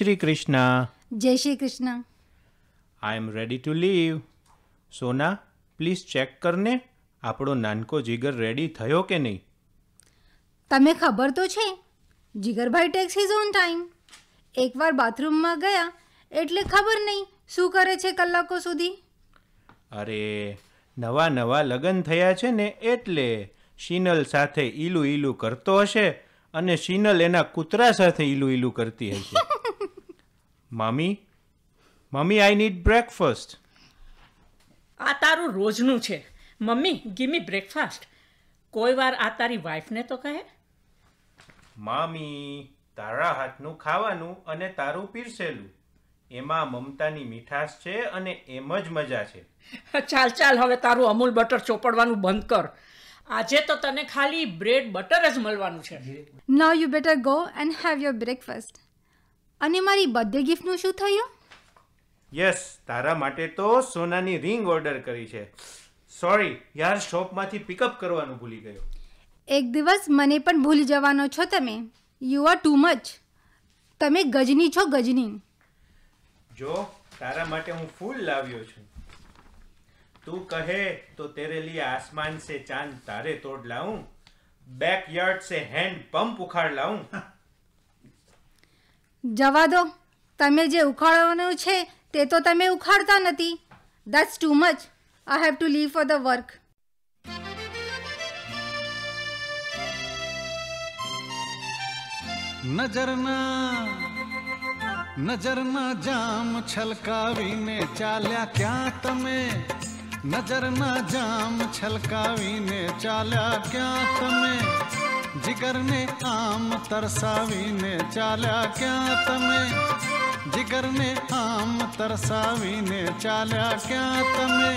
શ્રી કૃષ્ણ. જય Shri Krishna. I am ready to leave Sona please check કરને. આપણો નાનકો જીગર ready થયો કે નહીં? તમે ખબર તો છે જીગરભાઈ ટેક્સ ઇઝ ઓન ટાઈમ એકવાર બાથરૂમમાં ગયા એટલે ખબર નહીં શું કરે છે કલાકો સુધી. અરે નવા નવા લગ્ન થયા છે ને એટલે શીનલ સાથે ઈલું ઈલું કરતો હશે અને શીનલ એના કૂતરા સાથે ઈલું ઈલું કરતી હશે. Mummy mummy I need breakfast આ તારું રોજનું છે. મમ્મી ગીવ મી બ્રેકફાસ્ટ કોઈ વાર આ તારી વાઈફને તો કહે. મામી તારા હાથનું ખાવાનું અને તારું પીરસેલું. એમાં મમતાની મીઠાશ છે અને એમ જ મજા છે. ચાલ ચાલ હવે તારું અમૂલ બટર ચોપડવાનું બંધ કર. આજે તો તને ખાલી બ્રેડ બટર જ મળવાનું છે. Now you better go and have your breakfast અને મારી બર્થડે ગિફ્ટનું શું થયું? યસ તારા માટે તો સોનાની રિંગ ઓર્ડર કરી છે. સોરી યાર શોપમાંથી પિકઅપ કરવાનું ભૂલી ગયો. એક દિવસ મને પણ ભૂલી જવાનો છો તમે. You are too much. તમે ગજની છો ગજની. જો તારા માટે હું ફૂલ લાવ્યો છું. તું કહે તો તેરે લીએ આસમાન સે ચાંદ તારે તોડ લાવું બેકયાર્ડ સે હેન્ડ પંપ ઉખાડ લાવું જવા દો. તમે જે ઉખાડવાનું છે તે તો તમે ઉખાડતા નથી. That's too much I have to leave for the work નજરના નજરના જામ છલકાવીને ચાલ્યા ક્યાં તમે? નજરના જામ છલકાવીને ચાલ્યા ક્યાં તમે? જીગરને આમ તરસાવીને ચાલ્યા ક્યાં તમે? જીગરને આમ તરસાવીને ચાલ્યા ક્યાં તમે?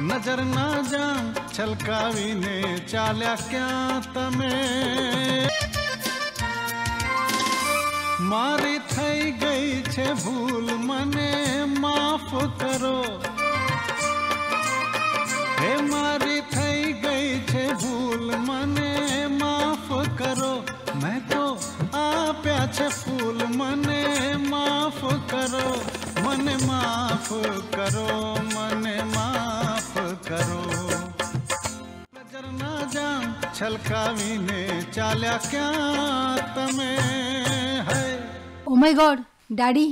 નજર ના જામ છલકાવીને ચાલ્યા ક્યાં તમે? મારી થઈ ગઈ છે ભૂલ, મને માફ કરો. माफ़ करो, मन माफ़ करो। नज़र ना जान छलकावीने चाल्या क्या तमे है? ओ माय गॉड डैडी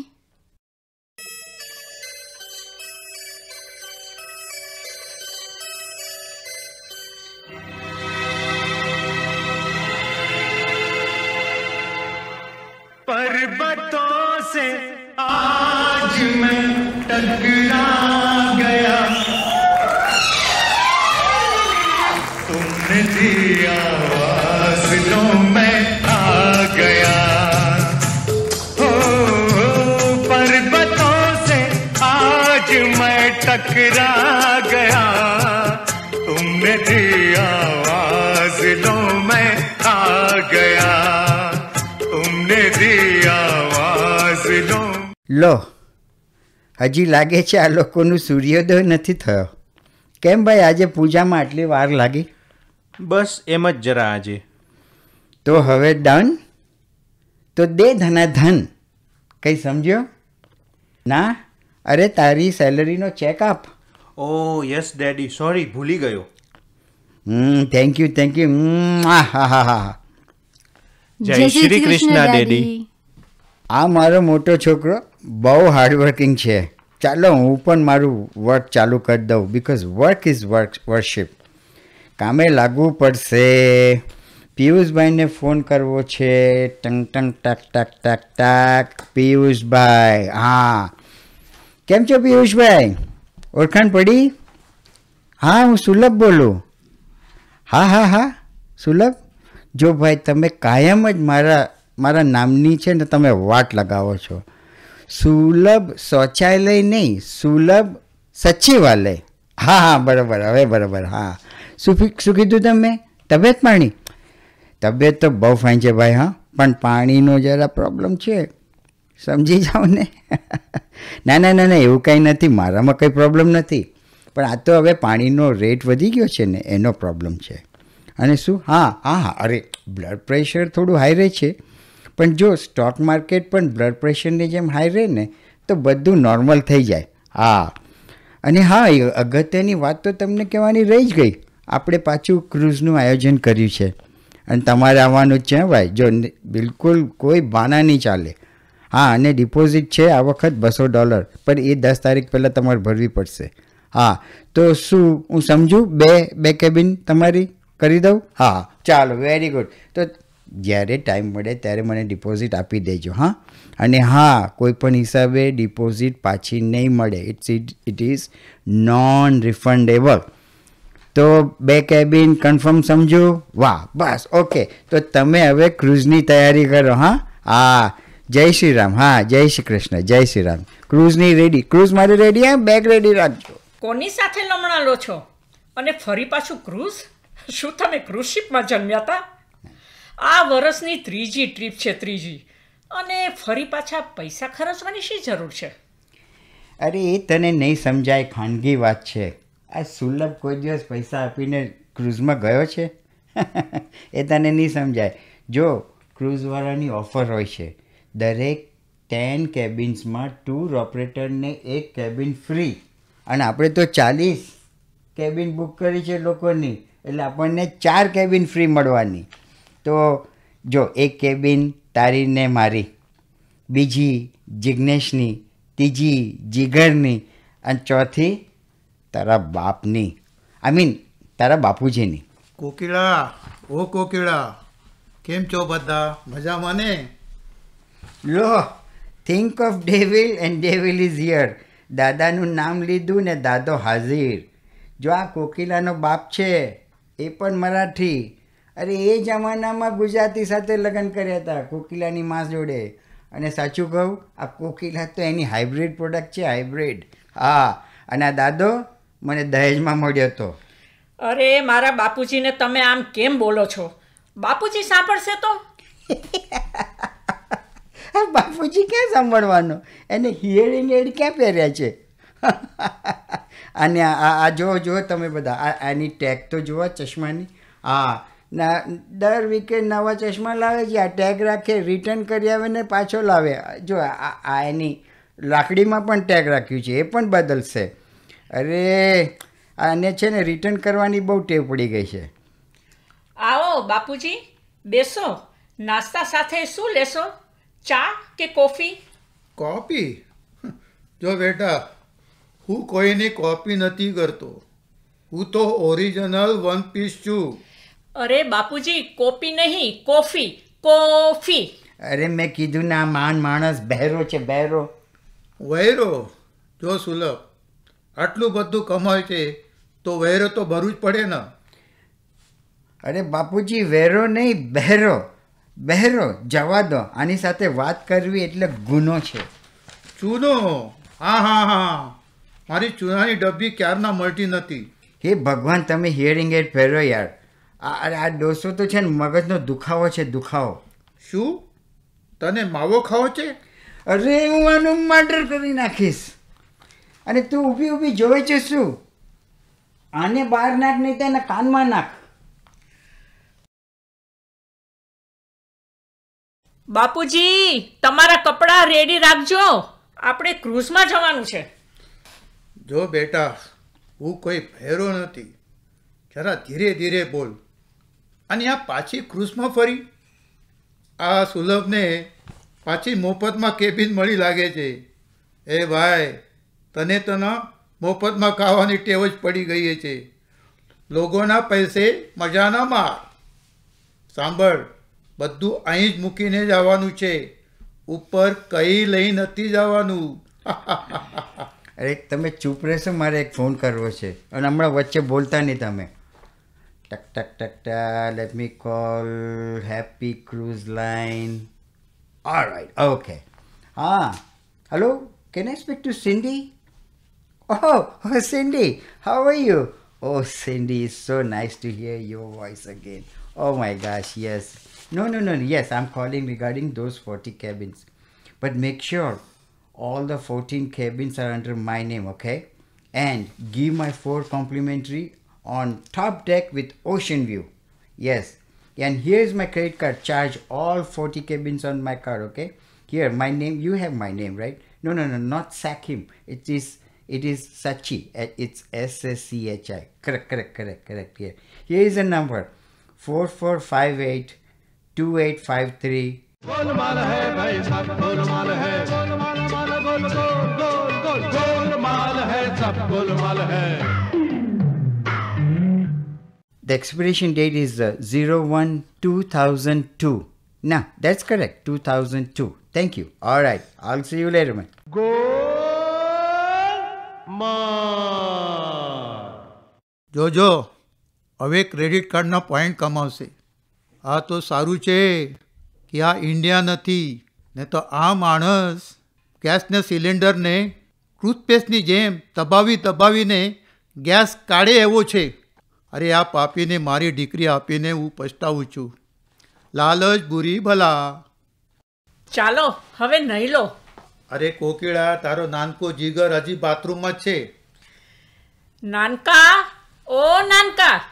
લો હજી લાગે છે આ લોકોનું સૂર્યોદય નથી થયો. કેમ ભાઈ આજે પૂજામાં આટલી વાર લાગી? બસ એમ જ જરા આજે. તો હવે ડન તો દે ધનાધન કંઈ સમજ્યો? ના? અરે તારી સેલરીનો ચેક આપ. ઓ યસ ડેડી સોરી ભૂલી ગયો. Hmm thank you thank you હા હા હા હા. જય શ્રી કૃષ્ણ ડેડી. આ મારો મોટો છોકરો. બહુ હાર્ડવર્કિંગ છે. ચાલો, હું પણ મારું વર્ક ચાલુ કરી દઉં because work is work worship કામે લાગવું પડશે. પિયુષભાઈને ફોન કરવો છે. ટંગ ટંગ, ટક ટક ટક ટક. પિયુષભાઈ, હા. કેમ છો પિયુષભાઈ? ઓળખાણ પડી? હા, હું સુલભ બોલું. હા હા હા. સુલભ? જો ભાઈ, તમે કાયમ જ મારા મારા નામની છે ને, તમે વાટ લગાવો છો. સુલભ શૌચાલય નહીં, સુલભ સચિવાલય. હા હા, બરાબર, હવે બરાબર, હા. શું શું કીધું તમે? તબિયત પાણી? તબિયત તો બહુ ફાઇન છે ભાઈ, હા. પણ પાણીનો જરા પ્રોબ્લેમ છે. સમજી જાઓ ને. ના ના ના ના, એવું કંઈ નથી. મારામાં કંઈ પ્રોબ્લેમ નથી. પણ આ તો હવે પાણીનો રેટ વધી ગયો છે ને, એનો પ્રોબ્લેમ છે. અને શું? હા હા હા, અરે બ્લડ પ્રેશર થોડું હાઈ રહે છે. પણ જો સ્ટોક માર્કેટ પણ બ્લડ પ્રેશરની જેમ હાઈ રહે ને, તો બધું નોર્મલ થઈ જાય. હા. અને હા અગત્યની વાત તો તમને કહેવાની રહી જ ગઈ. આપણે પાછું ક્રૂઝનું આયોજન કર્યું છે. અને તમારે આવવાનું જ છે ભાઈ. જો બિલકુલ કોઈ બાના નહીં ચાલે. હા, અને ડિપોઝિટ છે આ વખત બસો ડોલર પણ એ દસ તારીખ પહેલાં તમારે ભરવી પડશે. હા. તો શું, હું સમજું? બે બે કેબિન તમારી કરી દઉં? હા. ચાલો વેરી ગુડ તો જ્યારે ટાઈમ મળે ત્યારે મને ડિપોઝિટ આપી દેજો, હા? અને હા કોઈ પણ હિસાબે ડિપોઝિટ પાછી નહીં મળે. It's it is non refundable તો બે કેબિન કન્ફર્મ સમજો? વાહ, બસ ઓકે તો તમે હવે ક્રૂઝની તૈયારી કરો, હા? હા, જય શ્રી રામ, હા, જય શ્રી કૃષ્ણ, જય શ્રી રામ. ક્રૂઝની રેડી ક્રૂઝ મારી રેડી હા? બેગ રેડી રાખજો. કોની સાથે લમણા લો છો? અને ફરી પાછું ક્રૂઝ શું તમે ક્રૂઝ શિપમાં જન્મ્યા હતા? આ વર્ષની ત્રીજી ટ્રીપ છે ત્રીજી. અને ફરી પાછા પૈસા ખર્ચવાની શી જરૂર છે? અરે, એ તને નહીં સમજાય, ખાનગી વાત છે. આ સુલભ કોઈ દિવસ પૈસા આપીને ક્રૂઝમાં ગયો છે? એ તને નહીં સમજાય. જો, ક્રૂઝવાળાની ઓફર હોય છે. દરેક ટેન કેબિન્સમાં ટૂર ઓપરેટરને એક કેબિન ફ્રી. અને આપણે તો ચાલીસ કેબિન બુક કરી છે લોકોની. એટલે આપણને ચાર કેબિન ફ્રી મળવાની. તો જો એક કેબિન તારીને મારી બીજી જિજ્ઞેશની ત્રીજી જીગરની અને ચોથી તારા બાપની. આઈ મીન તારા બાપુજીની. કોકિળા ઓ કોકિળા કેમ છો બધા? મજામાં ને? લો think of devil and devil is here દાદાનું નામ લીધું ને દાદો હાજર. જો આ કોકિલાનો બાપ છે એ પણ મરાઠી. અરે એ જમાનામાં ગુજરાતી સાથે લગ્ન કર્યા હતા કોકિલાની માં જોડે. અને સાચું કહું આ કોકિલા તો એની હાઇબ્રિડ પ્રોડક્ટ છે હાઇબ્રિડ હા અને આ દાદો મને દહેજમાં મળ્યો હતો. અરે મારા બાપુજીને તમે આમ કેમ બોલો છો? બાપુજી સાંભળશે તો? બાપુજી ક્યાં સાંભળવાનો? એને હિયરિંગ એડ ક્યાં પહેર્યા છે? અને આ આ જો જો તમે બધા આ આની ટેગ તો જુઓ ચશ્માની. હા ના દર વીકે નવા ચશ્મા લાવે છે આ ટેગ રાખે રિટર્ન કરી આવે ને પાછો લાવે. જો આ આ એની લાકડીમાં પણ ટેગ રાખ્યું છે એ પણ બદલશે. અરે આને છે ને રિટર્ન કરવાની બહુ ટેવ પડી ગઈ છે. આવો બાપુજી બેસો. નાસ્તા સાથે શું લેશો? ચા કે કોફી? કોપી જો બેટા હું કોઈની કોપી નથી કરતો. હું તો ઓરિજિનલ વન પીસ છું. અરે બાપુજી કોપી નહીં કોફી કોફી. અરે મેં કીધું ને આ માન માણસ બહેરો છે બહેરો. વહેરો જો સુલભ આટલું બધું કમાય છે તો વહેરો તો ભરવું જ પડે ને. અરે બાપુજી વેરો નહીં બહેરો. બહેરો જવા દો. આની સાથે વાત કરવી એટલે ગુનો છે. ચૂનો? હા હા હા. મારી ચૂનાની ડબ્બી ક્યારના મળતી નથી? હે ભગવાન તમે હિયરિંગ એડ પહેરો યાર. અરે આ ડોસો તો છે ને મગજનો દુખાવો છે દુખાવો. શું? તને માવો ખાવો છે? અરે હું આનું મર્ડર કરી નાખીશ. અને તું ઊભી ઊભી જોવે છે શું? આને બહાર નાખ નહીં તો એના કાનમાં નાખ. બાપુજી તમારા કપડાં રેડી રાખજો. આપણે ક્રૂઝમાં જવાનું છે. જો બેટા હું કોઈ ભેરો નથી. જરા ધીરે ધીરે બોલ. અને આ પાછી ક્રૂઝમાં ફરી. આ સુલભને પાછી મોફતમાં કેબિન મળી લાગે છે. એ ભાઈ, તને તને મોફતમાં ખાવાની ટેવ જ પડી ગઈ છે. લોકોના પૈસે મજાના માર. સાંભળ, બધું અહીં જ મૂકીને જ આવવાનું છે. ઉપર કંઈ લઈ નથી જવાનું. અરે, તમે ચૂપ રહેશો, મારે એક ફોન કરવો છે. અને હમણાં વચ્ચે બોલતા નહીં તમે. Tak tak tak tak. let me call happy cruise line. All right okay. Ah hello? Can i speak to cindy? Oh, oh cindy how are you? Oh cindy it's so nice to hear your voice again. Oh my gosh yes. No no no yes i'm calling regarding those 40 cabins. But make sure all the 14 cabins are under my name okay? And give my four complimentary on top deck with ocean view. Yes, And here is my credit card. Charge all 40 cabins on my card, okay? Here, my name. You have my name, right? No, no, no, not Sakim. It is it is Sachi. Uh, It's S S C H I. Correct, correct, correct, correct. Here. Here is a number. 4458 2853 Golmaal है The expiration date is uh, 01 2002. Now, that's correct. 2002. Thank you. All right. I'll see you later, man. જોજો હવે credit કાર્ડના point કમાવશે આ તો સારું છે કે આ ઇન્ડિયા નથી ને તો આ માણસ ગેસને સિલિન્ડરને ટૂથપેસ્ટની જેમ દબાવી દબાવીને ગેસ કાઢે એવો છે અરે આ પાપીને મારી દીકરી આપીને હું પછતાવું છું. લાલચ બુરી ભલા. ચાલો હવે નહીં લો. અરે કોકિળા તારો નાનકો જીગર હજી બાથરૂમમાં જ છે. નાનકા? ઓ નાનકા!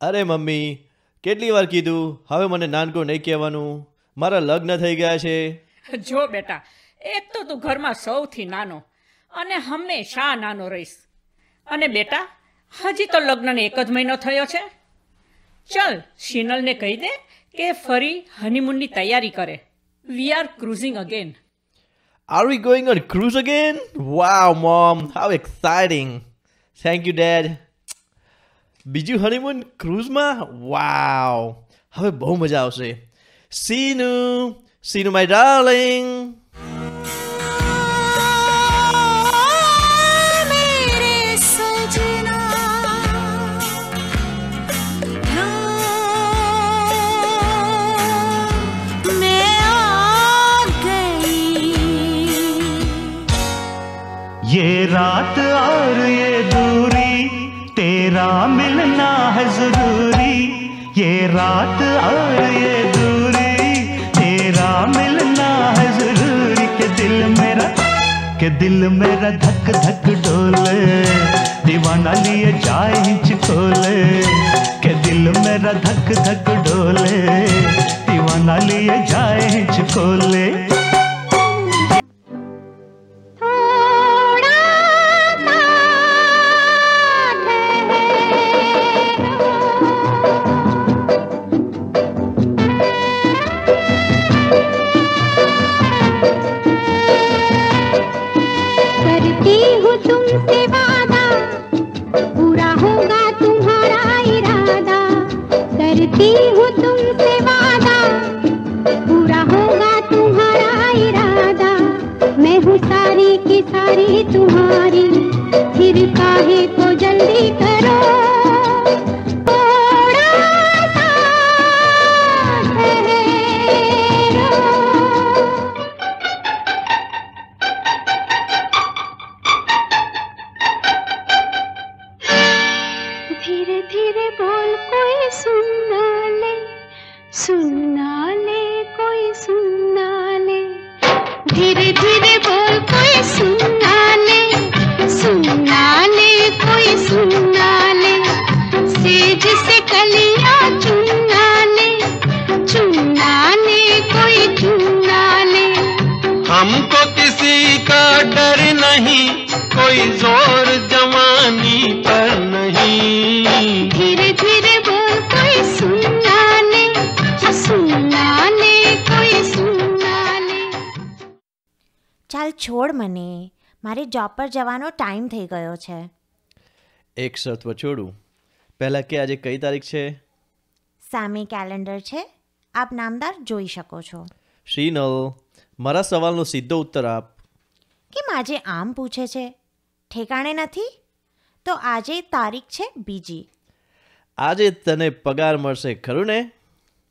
અરે મમ્મી કેટલી વાર કીધું? હવે મને નાનકો નહીં કહેવાનું. મારા લગ્ન થઈ ગયા છે. જો બેટા એક તો તું ઘરમાં સૌથી નાનો અને હંમેશા નાનો રહીશ. અને બેટા હજી તો લગ્નને એક જ મહિનો થયો છે. ચલ શીનલને કહી દે કે ફરી હનીમૂનની તૈયારી કરે. We are cruising again Are we going on cruise again? Wow, mom, how exciting! Thank you, dad. બીજું હનીમૂન ક્રૂઝમાં વાવ હવે બહુ મજા આવશે. સીનુ સીનુ માય ડાર્લિંગ रात और ये दूरी, तेरा मिलना है ज़रूरी। ये रात और ये दूरी, तेरा मिलना है ज़रूरी। के दिल मेरा, के दिल मेरा धक धक डोले। दीवाना लिए जाए हिचकोले के दिल मेरा धक धक डोले। दीवाना लिए जाए हिचकोले थोड़ा જોબ પર જવાનો ટાઈમ થઈ ગયો છે. એક શરત છોડું. પહેલાં કે આજે કઈ તારીખ છે? સામે કેલેન્ડર છે. આપ નામદાર જોઈ શકો છો. શ્રીનલ મારા સવાલનો સીધો ઉત્તર આપ. કેમ આજે આમ પૂછે છે? ઠેકાણે નથી? તો આજે તારીખ છે બીજી. આજે તને પગાર મળશે ખરું ને?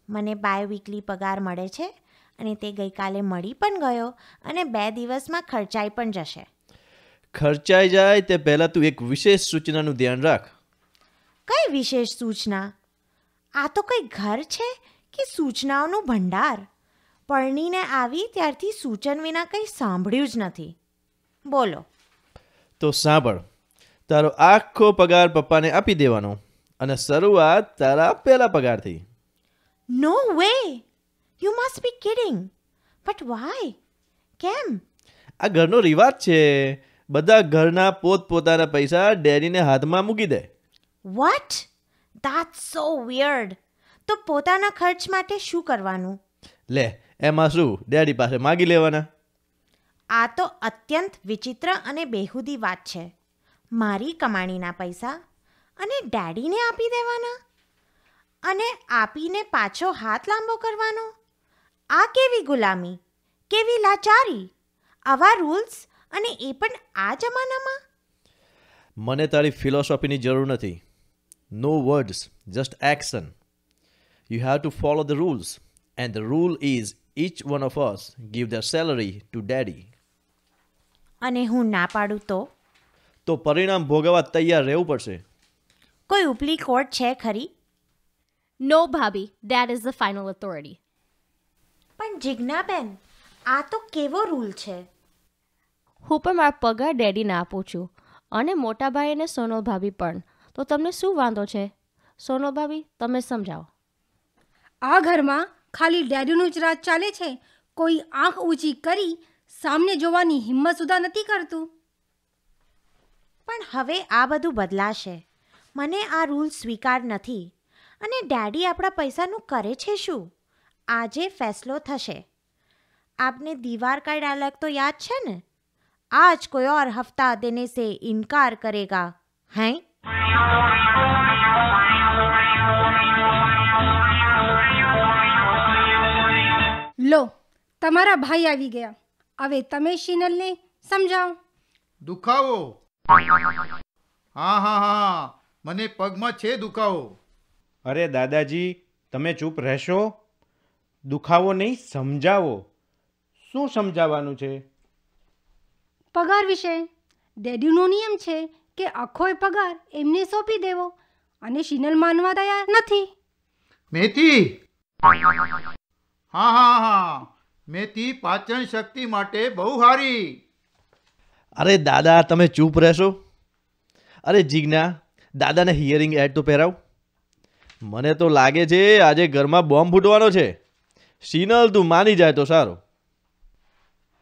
મને બાય વીકલી પગાર મળે છે અને તે ગઈકાલે મળી પણ ગયો અને બે દિવસમાં ખર્ચાઈ પણ જશે. ખર્ચાઈ જાય તે પહેલાં તું એક વિશેષ સૂચનાનું ધ્યાન રાખ. કઈ વિશેષ સૂચના? આ તો કઈ ઘર છે કે સૂચનાઓનું ભંડાર? પરણીને આવી ત્યારથી સૂચન વિના કંઈ સાંભળ્યું જ નથી. બોલો. તો સાંભળ. તારો આખો પગાર પપ્પાને આપી દેવાનો અને શરૂઆત તારા પહેલા પગારથી. No way you must be kidding but why કેમ? આ ઘરનો રિવાજ છે. બધા ઘરના પોતપોતાના પૈસા ડેડીને હાથમાં મૂકી દે. વોટ ધેટ્સ સો વિયર્ડ તો પોતાના ખર્ચ માટે શું કરવાનું? લે એમાં શું? ડેડી પાસે માગી લેવાના. આ તો અત્યંત વિચિત્ર અને બેહુદી વાત છે. મારી કમાણીના પૈસા અને ડેડીને આપી દેવાના? અને આપીને પાછો હાથ લાંબો કરવાનો? આ કેવી ગુલામી? કેવી લાચારી? આવા રૂલ્સ અને એ પણ આ જમાનામાં? મને તારી ફિલોસોફીની જરૂર નથી. No words just action you have to follow the rules and the rule is each one of us give the salary to daddy અને હું ના પાડું તો? તો પરિણામ ભોગવવા તૈયાર રહેવું પડશે. કોઈ ઉપલી કોર્ટ છે ખરી? નો ભાભી that is the final authority પણ જિજ્ઞાબેન આ તો કેવો રૂલ છે? હું પણ મારા પગાર ડેડીને આપું છું. અને મોટા ભાઈ અને સોનલ ભાભી પણ. તો તમને શું વાંધો છે? સોનલ ભાભી તમે સમજાવો. આ ઘરમાં ખાલી ડેડીનું જ રાજ ચાલે છે? કોઈ આંખ ઊંચી કરી સામને જોવાની હિંમત સુધા નથી કરતું? પણ હવે આ બધું બદલાશે. મને આ રૂલ સ્વીકાર નથી. અને ડેડી આપણા પૈસાનું કરે છે શું? આજે ફેસલો થશે. આપને દીવાર કા ડાયલોગ તો યાદ છે ને? આજ કોઈ ઓર હફતા देने से इनकार करेगा હૈ લો તમારા ભાઈ આવી ગયા હવે તમે શીનલને સમજાવો દુખાવો હા હા હા મને પગમાં છે દુખાવો અરે દાદાજી તમે ચૂપ રહેશો દુખાવો નહીં સમજાવો શું સમજાવવાનું છે પગાર વિશે. ડેડીનો નિયમ છે કે આખોય પગાર એમને સોંપી દેવો અને શીનલ માનવા તૈયાર નથી. મેથી. હા હા હા. મેથી પાચન શક્તિ માટે બહુ સારી અરે દાદા તમે ચૂપ રહેશો? અરે જીજ્ઞા દાદાને હિયરિંગ એડ તો પહેરાવ. મને તો લાગે છે આજે ઘરમાં બોમ્બ ફૂટવાનો છે. શીનલ તું માની જાય તો સારું.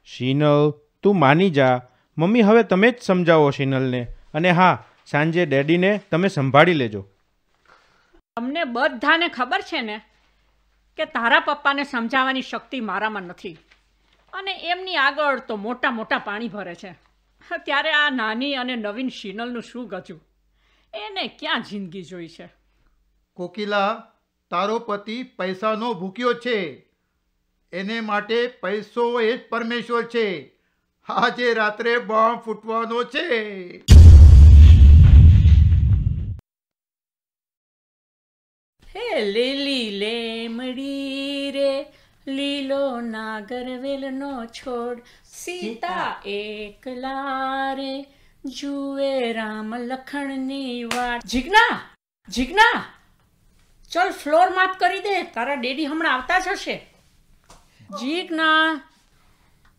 શીનલ તું માની જા. મમ્મી હવે તમે જ સમજાવો શીનલને. અને હા સાંજે ડેડીને તમે સંભાળી લેજો. તમને બધાને ખબર છે ને કે તારા પપ્પાને સમજાવવાની શક્તિ મારામાં નથી. અને એમની આગળ તો મોટા મોટા પાણી ભરે છે. ત્યારે આ નાની અને નવીન શીનલનું શું ગજું? એને ક્યાં જિંદગી જોઈ છે? કોકિલા તારો પતિ પૈસાનો ભૂક્યો છે. એને માટે પૈસો એ જ પરમેશ્વર છે. આજે રાત્રે બોમ્બ ફૂટવાનો છે. હે લીલી લેમડી રે લીલો નાગરવેલનો છોડ સીતા એકલા રે જુએ રામ લખણની વાત જીજ્ઞા જીજ્ઞા ચલ ફ્લોર માફ કરી દે તારા ડેડી હમણાં આવતા જ હશે. જીજ્ઞા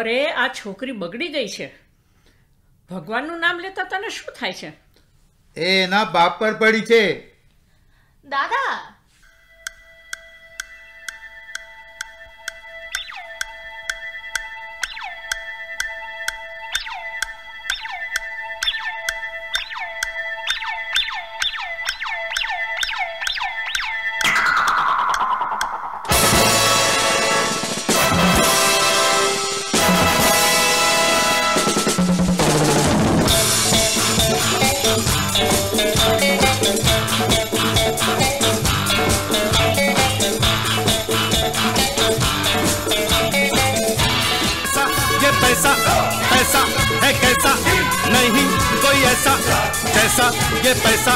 અરે આ છોકરી બગડી ગઈ છે. ભગવાનનું નામ લેતા તને શું થાય છે? એ એના બાપ પર પડી છે. દાદા कैसा ये पैसा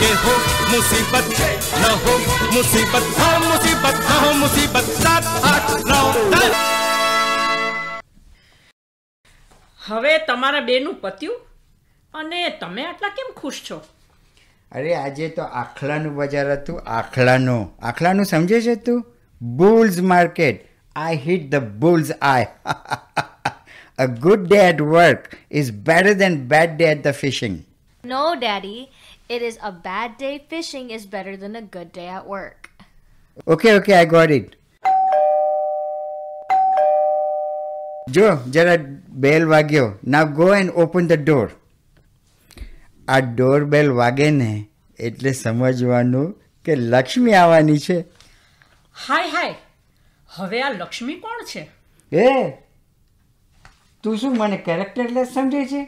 ये हो मुसीबत न हो मुसीबत हो मुसीबत न हो मुसीबत सात आठ नौ दस હવે તમારા બેનું પત્યું અને તમે આટલા કેમ ખુશ છો અરે આજે તો આખલાનું બજાર હતું આખલાનું આખલાનું સમજે છે તું bulls market I hit the bulls I a good day at work is better than bad day at the fishing No, Daddy. It is a bad day fishing is better than a good day at work. Okay okay I got it. જો જરા bell વાગ્યો ના go and open the door આ door bell વાગે ને એટલે સમજવાનું કે લક્ષ્મી આવવાની છે હાય હાય હવે આ લક્ષ્મી કોણ છે એ તું શું મને કેરેક્ટર લેસ સમજે છે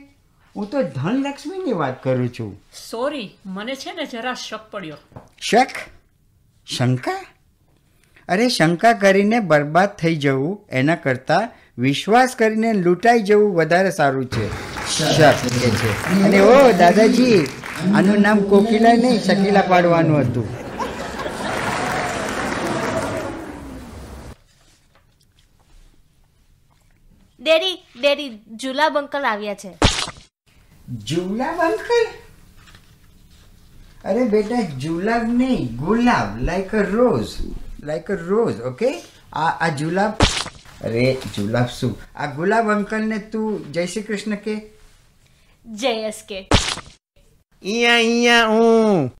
હું તો ધનલક્ષ્મીની વાત કરું છું. સોરી મને છે ને જરા શક પડ્યો. શક? શંકા? અરે શંકા કરીને બરબાદ થઈ જવું એના કરતાં વિશ્વાસ કરીને લૂંટાઈ જવું વધારે સારું છે. શક. છે અને ઓ દાદાજી આનું નામ કોકિલા નહીં શકીલા પાડવાનું હતું. ડેડી ડેડી જુલાબ અંકલ આવ્યા છે. જુલાબ અંકલ? અરે બેટા જુલાબ નહીં ગુલાબ like a rose like a rose okay આ આ જુલાબ અરે જુલાબ શું? આ ગુલાબ અંકલને તું જય શ્રી કૃષ્ણ કે? જય એસ કે. અહીંયા અહીંયા હું.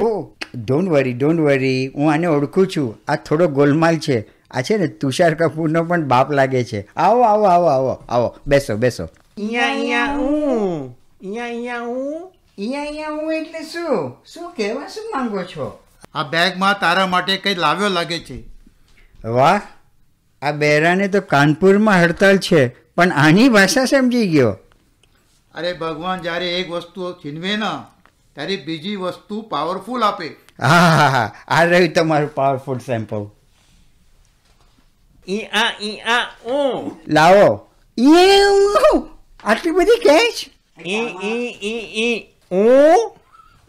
ઓ ડોન્ટ વરી ડોન્ટ વરી હું આને ઓળખું છું. આ થોડો ગોલમાલ છે. આ છે ને તુષાર કપૂરનો પણ બાપ લાગે છે. આવો આવો આવો આવો આવો બેસો બેસો. અહીંયા અહીંયા હું અહીંયા અહીંયા હું અહીંયા અહીંયા હું એટલે શું? શું કહેવા શું માંગો છો? આ બેગમાં તારા માટે કંઈ લાવ્યો લાગે છે? વાહ આ બહેરાને તો કાનપુરમાં હડતાલ છે પણ આની ભાષા સમજી ગયો. અરે ભગવાન જ્યારે એક વસ્તુ છીનવે ના ત્યારે બીજી વસ્તુ પાવરફુલ આપે. હા હા હા આ રહ્યું તમારું પાવરફુલ સેમ્પલ ઈ આ ઈ આ ઓ. લાવો. ઈ આટલી બધી કેચ ઈ ઈ ઈ ઈ હું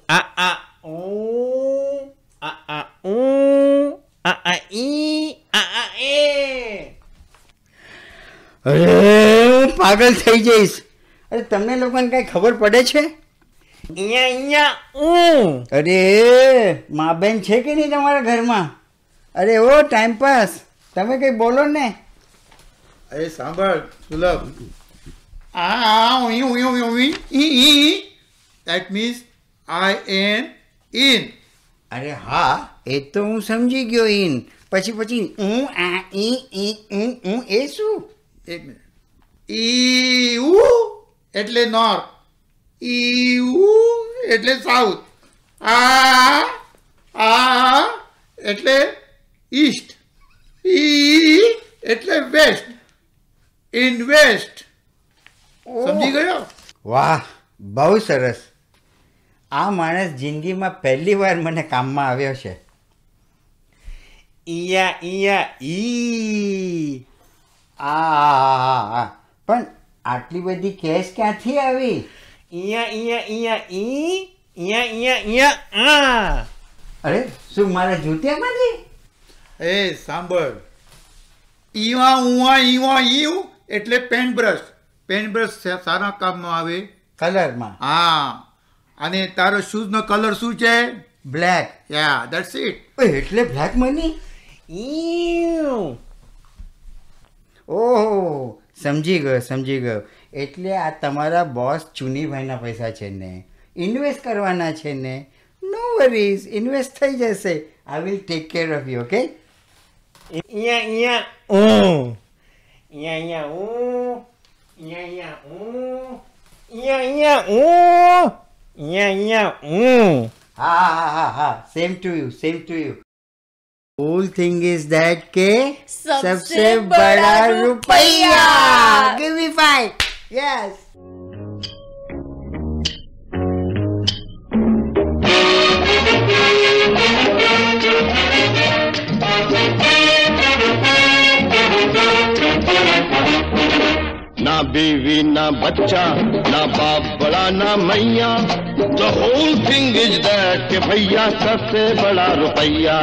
આ આ હું આ આ હું આ આ ઈ આ આ એ. અરે પાગલ થઈ જઈશ. અરે તમને લોકોને કઈ ખબર પડે છે? અહીંયા અહીંયા હું અરે મા બેન છે કે નહીં તમારા ઘરમાં? અરે ઓ ટાઈમ પાસ. તમે કઈ બોલો ને. અરે સાંભળ સુલભ. આ ઉઈ ઉઈ ઉઈ ઉઈ ઈ ઈ that means I an in અરે હા એ તો હું સમજી ગયો ઇન પછી પછી હું આ ઈ ઈ હું હું એ શું એક મિનિટ ઈ ઉ એટલે નોર્થ ઈ ઉ એટલે સાઉથ આ આ એટલે ઈસ્ટ ઈ એટલે વેસ્ટ ઇન વેસ્ટ સમજી ગયો? વાહ બહુ સરસ. આ માણસ જિંદગીમાં પહેલી વાર મને કામમાં આવ્યો છે. ઈયા ઈયા ઈ. આ પણ આટલી બધી કેશ ક્યાંથી આવી? ઈયા ઈયા ઈયા ઈ. ઈયા ઈયા ઈયા આ. અરે શું મારા જૂતિયામાંથી એ સાંભળ. ઈવા ઉવા ઈવા ઈવ એટલે પેન બ્રશ. પેન બ્રશ સારા કામમાં આવે. કલરમાં. હા. અને તારો શૂઝનો કલર શું છે? બ્લેક. યા ધેટ્સ ઇટ એટલે બ્લેક મની? ઓહો સમજી ગયો સમજી ગયો. એટલે આ તમારા બોસ ચુનીભાઈના પૈસા છે ને. ઇન્વેસ્ટ કરવાના છે ને. નો વરીઝ ઇન્વેસ્ટ થઈ જશે. I will take care of you okay અહીંયા અહીંયા ઓ અહીંયા અહીંયા હું Inha, inha, um. Inha, inha, um. Inha, inha, um. Ah, ah, ah, ah same to you, same to you. Whole thing is that के सबसे बड़ा रुपया. Give me five. Yes. बीवी, ना बच्चा, ना बाप बड़ा, ना मैया। The whole thing is that के भैया सबसे बड़ा रुपया।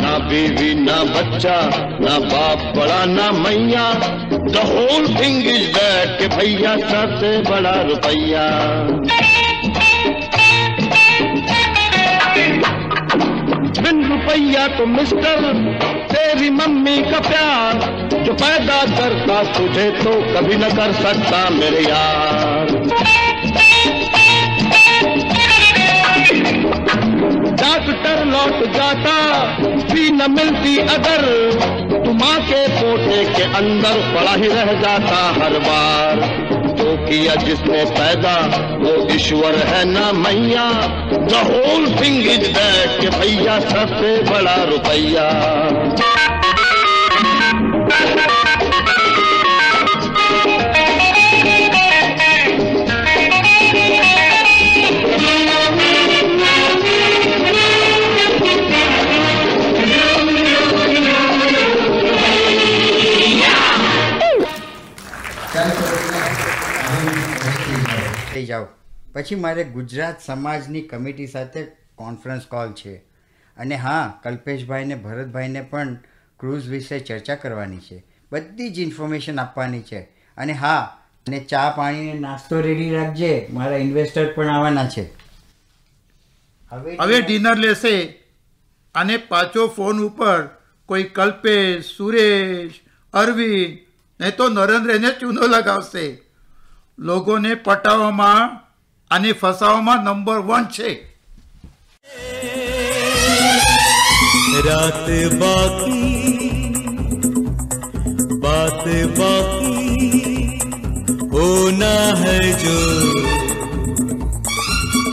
ना बीवी, ना बच्चा, ना बाप बड़ा, ना मैया। The whole thing is that के भैया सबसे बड़ा रुपया। बिन रुपया तो मिस्टर तेरी मम्मी का प्यार, जो पैदा करता तुझे तो कभी न कर सकता मेरे यार। डॉक्टर लौट जाता, भी न मिलती अगर, तू माँ के पोटे के अंदर पड़ा ही रह जाता हर बार। किया जिसने पैदा, वो ईश्वर है ना मैया। The whole thing is that के भैया सबसे बड़ा रुपया। પછી મારે ગુજરાત સમાજની કમિટી સાથે કોન્ફરન્સ કોલ છે. અને હા કલ્પેશભાઈને ભરતભાઈને પણ ક્રૂઝ વિશે ચર્ચા કરવાની છે. બધી જ ઇન્ફોર્મેશન આપવાની છે. અને હા, અને ચા પાણીને નાસ્તો રેડી રાખજે. મારા ઇન્વેસ્ટર પણ આવવાના છે. હવે ડિનર લેશે અને પાછો ફોન ઉપર કોઈ કલ્પેશ, સુરેશ, અરવિંદ, નહીં તો નરેન્દ્રને ચૂનો લગાવશે. લોકોને પટાવવામાં અને ફસાવવામાં નંબર વન છે रात बाकी बात बाकी होना है जो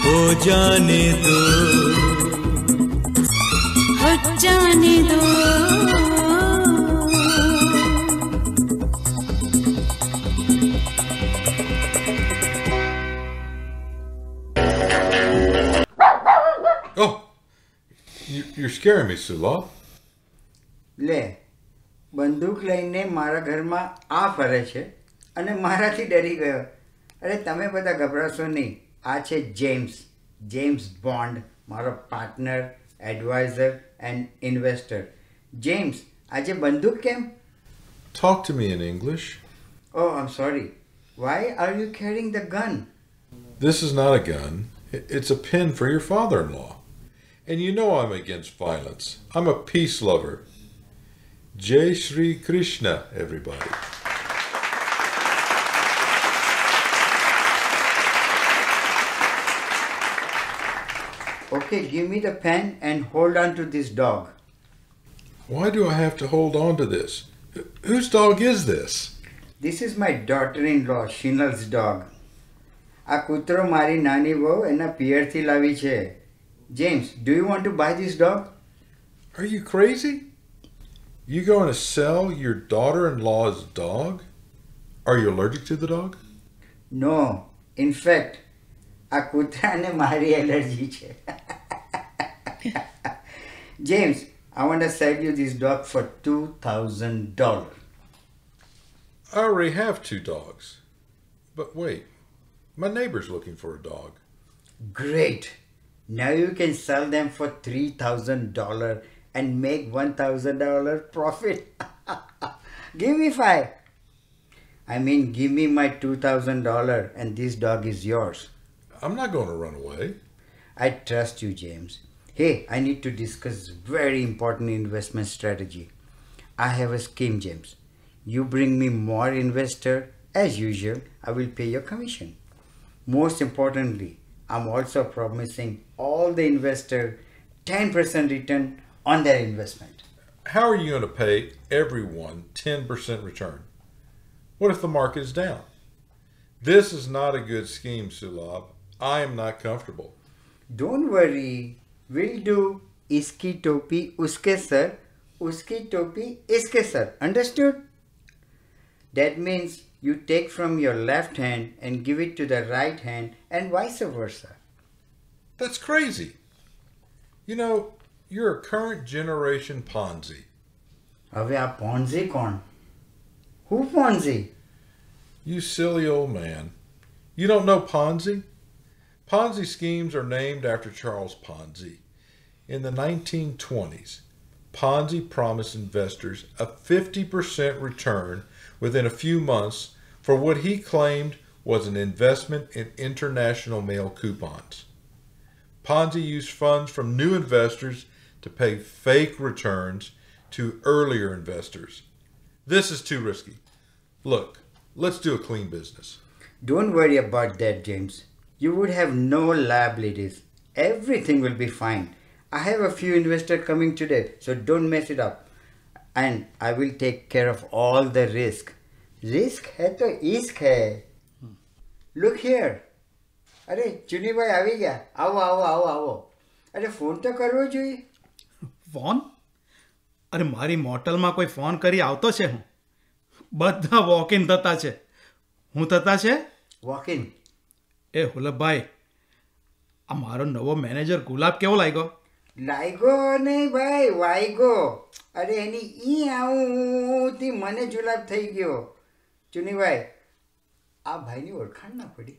हो जाने दो हो जाने दो you're scaring me, Sulov. લે બંદૂક લઈને મારા ઘરમાં આ ફરે છે અને મારાથી ડરી ગયો અરે તમે બધા ગભરાશો નહીં આ છે જેમ્સ જેમ્સ બોન્ડ મારો partner adviser and investor James આજે બંદૂક કેમ Talk to me in English. Oh um sorry why are you carrying the gun This is not a gun. I- It's a pin for your father-in-law. And you know I'm against violence. I'm a peace lover. Jai Shri Krishna, everybody. Okay, give me the pen and hold on to this dog. Why do I have to hold on to this? Wh- Whose dog is this? This is my daughter-in-law, Shinal's dog. આ કૂતરો મારી નાની બહુ એના પિયરથી લાવી છે James do you want to buy this dog Are you crazy? You going to sell your daughter-in-law's dog? Are you allergic to the dog? No in fact આ કૂતરાને મારી એલર્જી છે James I want to sell you this dog for $2,000. I already have two dogs. But wait, my neighbor's looking for a dog. Great. Now you can sell them for $3,000 and make $1,000 profit. give me five. I mean, give me my $2,000 and this dog is yours. I'm not going to run away. I trust you, James. Hey, I need to discuss very important investment strategy. I have a scheme, James. You bring me more investor as usual, I will pay your commission. Most importantly, I'm also promising all the investor 10% return on their investment. How are you going to pay everyone 10% return? What if the market is down? This is not a good scheme, Sulab. I am not comfortable. Don't worry, we'll do iski topi uske sir, uski topi iske sir. Understood? That means you take from your left hand and give it to the right hand and vice versa. That's crazy. You know, you're a current generation Ponzi. હવે આ Ponzi કોણ હું Ponzi You silly old man. You don't know Ponzi? Ponzi schemes are named after Charles Ponzi. In the 1920s, Ponzi promised investors a 50% return within a few months for what he claimed was an investment in international mail coupons. Ponzi used funds from new investors to pay fake returns to earlier investors. This is too risky. Look, let's do a clean business. Don't worry about that, James. You would have no liabilities. Everything will be fine. I have a few investors coming today, so don't mess it up. And I will take care of all the risk. Risk है तो इश्क है look here અરે ચુનીભાઈ આવી ગયા આવો આવો આવો આવો અરે ફોન તો કરવો જોઈએ ફોન અરે મારી મોટલમાં કોઈ ફોન કરી આવતો છે હું બધા વોક ઇન થતા છે હું થતા છે વોક ઇન એ હુલભભાઈ આ મારો નવો મેનેજર ગુલાબ કેવો લાગ્યો લાઈગો નહીં ભાઈ વાઈગો અરે એની ઈ આવુંથી મને જુલાબ થઈ ગયો. ચુનીભાઈ આ ભાઈની ઓળખાણ ના પડી.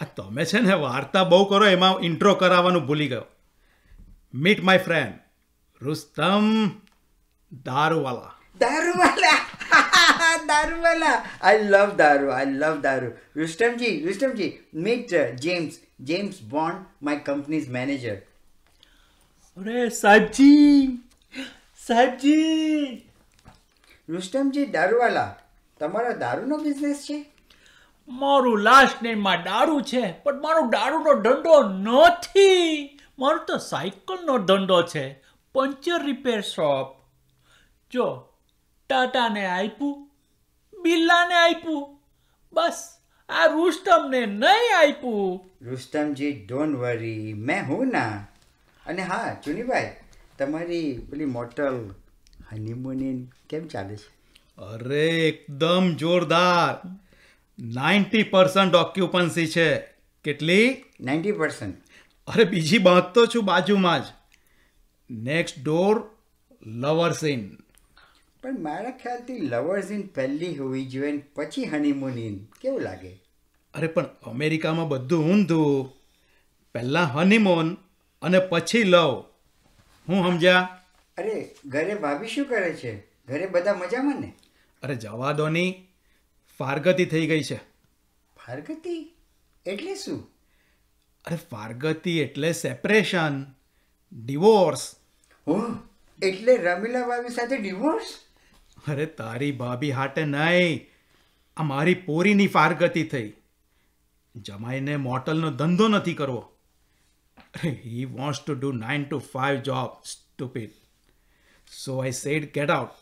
આ તમે છે ને વાર્તા બહુ કરો એમાં ઇન્ટ્રો કરાવવાનું ભૂલી ગયો. Meet my friend Rustam Daruwala. Daruwala. Daruwala I love દારૂ આઈ લવ દારૂ Rustomji Rustomji meet James James Bond my company's manager અરે સાહેબજી! સાહેબજી! રુસ્તમજી દારૂવાલા તમારો દારૂનો બિઝનેસ છે? મારું લાસ્ટ નેમમાં દારૂ છે પણ મારો દારૂનો ધંધો નથી. મારો તો સાયકલનો ધંધો છે પંચર રિપેર શોપ જો ટાટાને આપ્યું બિરલાને આપ્યું બસ આ રુસ્તમને નહીં આપ્યું. રુસ્તમજી ડોન્ટ વરી મેં હું ના. અને હા ચુનીભાઈ તમારી પેલી મોટલ હનીમૂન કેમ ચાલે છે? અરે એકદમ જોરદાર. નાઇન્ટી પર્સન્ટ ઓક્યુપન્સી છે. કેટલી? Ninety percent. અરે બીજી બાંધતો છું બાજુમાં જ. નેક્સ્ટ ડોર લવર્સ ઇન પણ મારા ખ્યાલથી લવર્સ ઇન પહેલી હોવી જોઈએ પછી હનીમૂન ઇન કેવું લાગે? અરે પણ અમેરિકામાં બધું ઊંધું. પહેલાં હનીમૂન અને પછી લવ હું સમજ્યા? અરે ઘરે ભાભી શું કરે છે? ઘરે બધા મજામાં ને? અરે જવા દો ની ફારગતી થઈ ગઈ છે. ફારગતી? એટલે શું? અરે ફારગતી એટલે સેપરેશન ડિવોર્સ ઓહ એટલે રમીલા ભાભી સાથે ડિવોર્સ અરે તારી ભાભી હાટે નહીં. આ મારી પોરીની ફારગતી થઈ. જમાઈને મોટલનો ધંધો નથી કરવો. he wants to do 9 to 5 job stupid. So i said get out.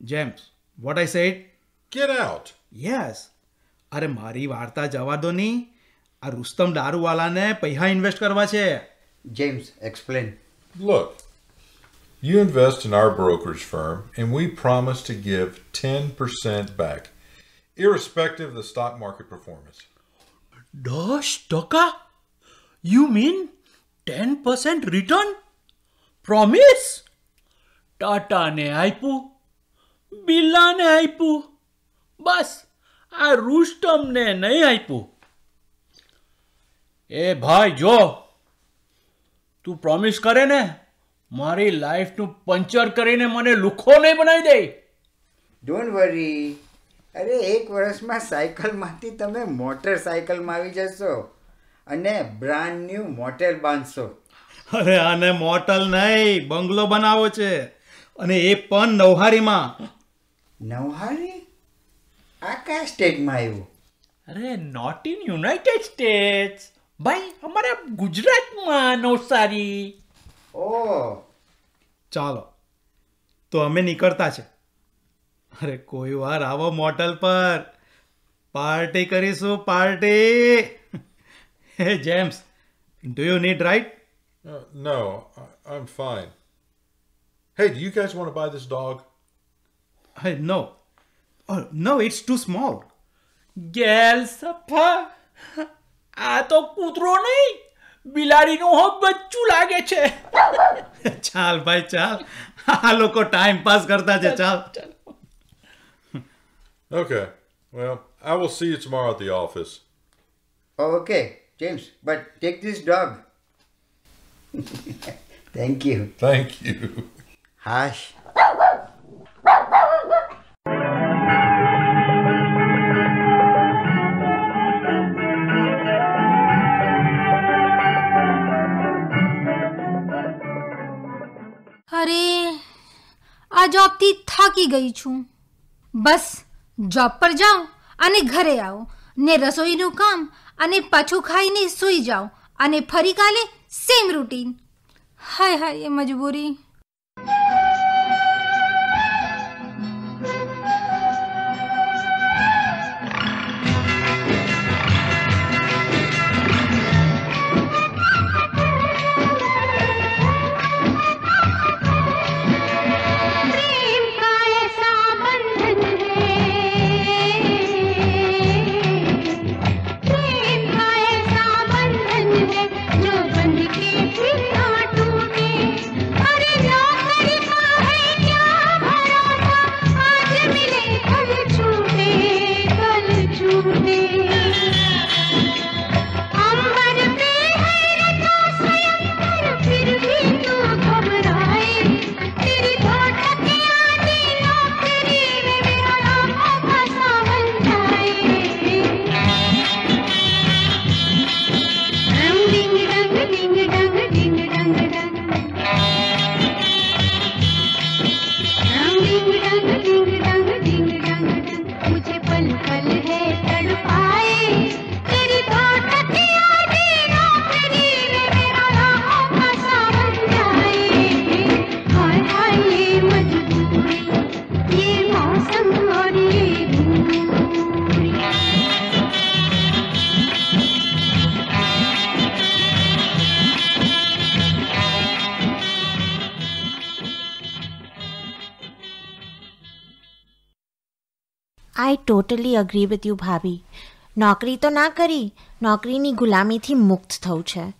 James what i said? Get out. Yes. અરે મારી વાર્તા જવા દો નહીં આ રુસ્તમ દારૂવાલાને પૈસા ઇન્વેસ્ટ કરવા છે James explain look you invest in our brokerage firm and we promise to give 10% back irrespective of the stock market performance. Dosh Doka? You mean 10% return promise ટાટાને આપ્યું બિલ્લાને આપ્યું બસ આ રૂસ્ટમને નહીં આપ્યું એ ભાઈ, જો. તું પ્રોમિસ કરે ને, મારી લાઈફનું પંચર કરીને મને લુખો નહીં બનાવી દે. ડોન્ટ વરી અરે, એક વર્ષમાં સાયકલમાંથી તમે મોટર મોટરસાયકલમાં આવી જશો. અને બ્રાન્ડ ન્યૂ મોટેલ બાંધશો અરે આને મોટલ નહીં બંગલો બનાવો છે. અને એ પણ નવહારીમાં. નવહારી? આ કયા સ્ટેટમાં આવ્યું? અરે નોટ ઇન યુનાઇટેડ સ્ટેટ્સ ભાઈ અમારા ગુજરાતમાં નવસારી. ઓ. ચાલો તો અમે નીકળતા છે. અરે કોઈ વાર આવો મોટલ પર. પાર્ટી કરીશું party. Hey James do you need right Uh, no, I, I'm fine. Hey, do you guys want to buy this dog? No no it's too small ગેલ સફા આ તો કૂતરો નહીં બિલાડીનું હો બચ્ચું લાગે છે ચાલ ભાઈ ચાલ આ લોકો ટાઈમ પાસ કરતા છે ચાલ Okay. Well, I will see you tomorrow at the office. Oh, okay, James, but take this dog. Thank you. Thank you. Hush. અરે આ જોબથી થાકી ગઈ છું બસ જોબ પર જાઓ અને ઘરે આવો ને રસોઈનું કામ અને પાછું ખાઈને સૂઈ જાઓ અને ફરી કાલે સેમ રૂટીન હાય હાય એ મજબૂરી. ટોટલી અગ્રી વિથ યુ ભાભી નોકરી તો ના કરી નોકરીની ગુલામીથી મુક્ત થવું છે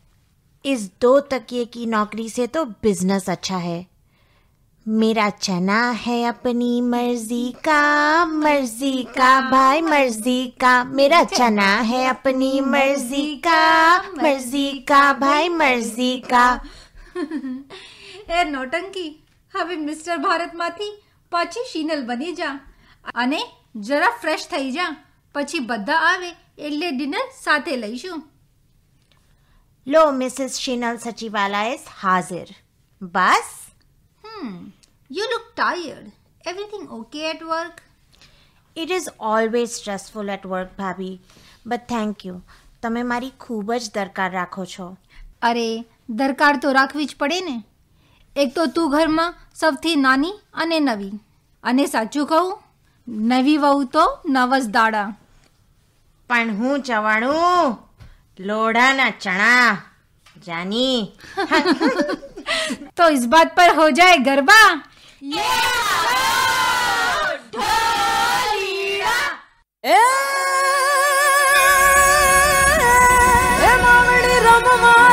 इस दो तकिए की नौकरी से तो बिज़नेस अच्छा है। मेरा चना है अपनी मर्ज़ी का मर्ज़ी का, भाई मर्ज़ी का। मेरा चना है अपनी मर्ज़ी का मर्ज़ी का, भाई मर्ज़ी का। ए એ हवे मिस्टर भारत माथी पाची शीनल बनी जा। अने જરા ફ્રેશ થઈ જા. પછી બધા આવે એટલે ડિનર સાથે લઈશું. લો મિસિસ શિનલ સચિવાલય હાજર. બસ. હમ you look tired everything okay at work it is always stressful at work ભાભી. બટ થેન્ક યુ તમે મારી ખૂબ જ દરકાર રાખો છો. અરે દરકાર તો રાખવી જ પડે ને. એક તો તું ઘરમાં સૌથી નાની અને નવી. અને સાચું કહું નવી વહુ તો નવસ દાડા. પણ હું ચવાણું? લોઢાના ચણા. જાની. તો ઇસ બાત પર હો જાય ગરબા. એ રમવા.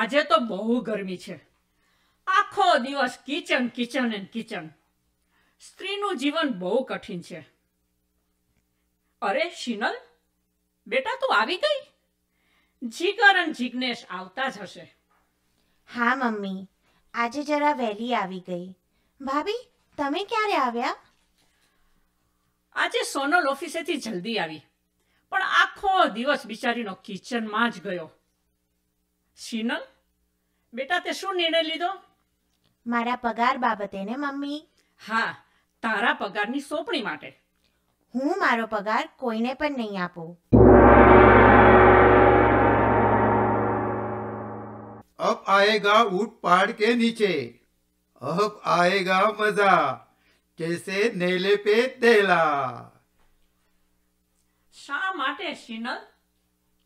આજે તો બહુ ગરમી છે. આખો દિવસ કિચન કિચન એન્ડ કિચન. સ્ત્રીનું જીવન બહુ કઠિન છે. અરે શીનલ બેટા તું આવી ગઈ? જીગર અને જિગ્નેશ આવતા જ હશે. હા મમ્મી. આજે જરા વહેલી આવી ગઈ. ભાભી તમે ક્યારે આવ્યા? આજે સોનલ ઓફિસેથી જલ્દી આવી. પણ આખો દિવસ બિચારીનો કિચનમાં જ ગયો. શીનલ બેટા તે શું નિર્ણય લીધો મારા પગાર બાબતે ને મમ્મી હા તારા પગારની સોંપણી માટે હું મારો પગાર કોઈને પણ નહીં આપું अब आएगा ऊट पहाड़ के नीचे अब आएगा मजा जैसे नेले पे तेला શા માટે શીનલ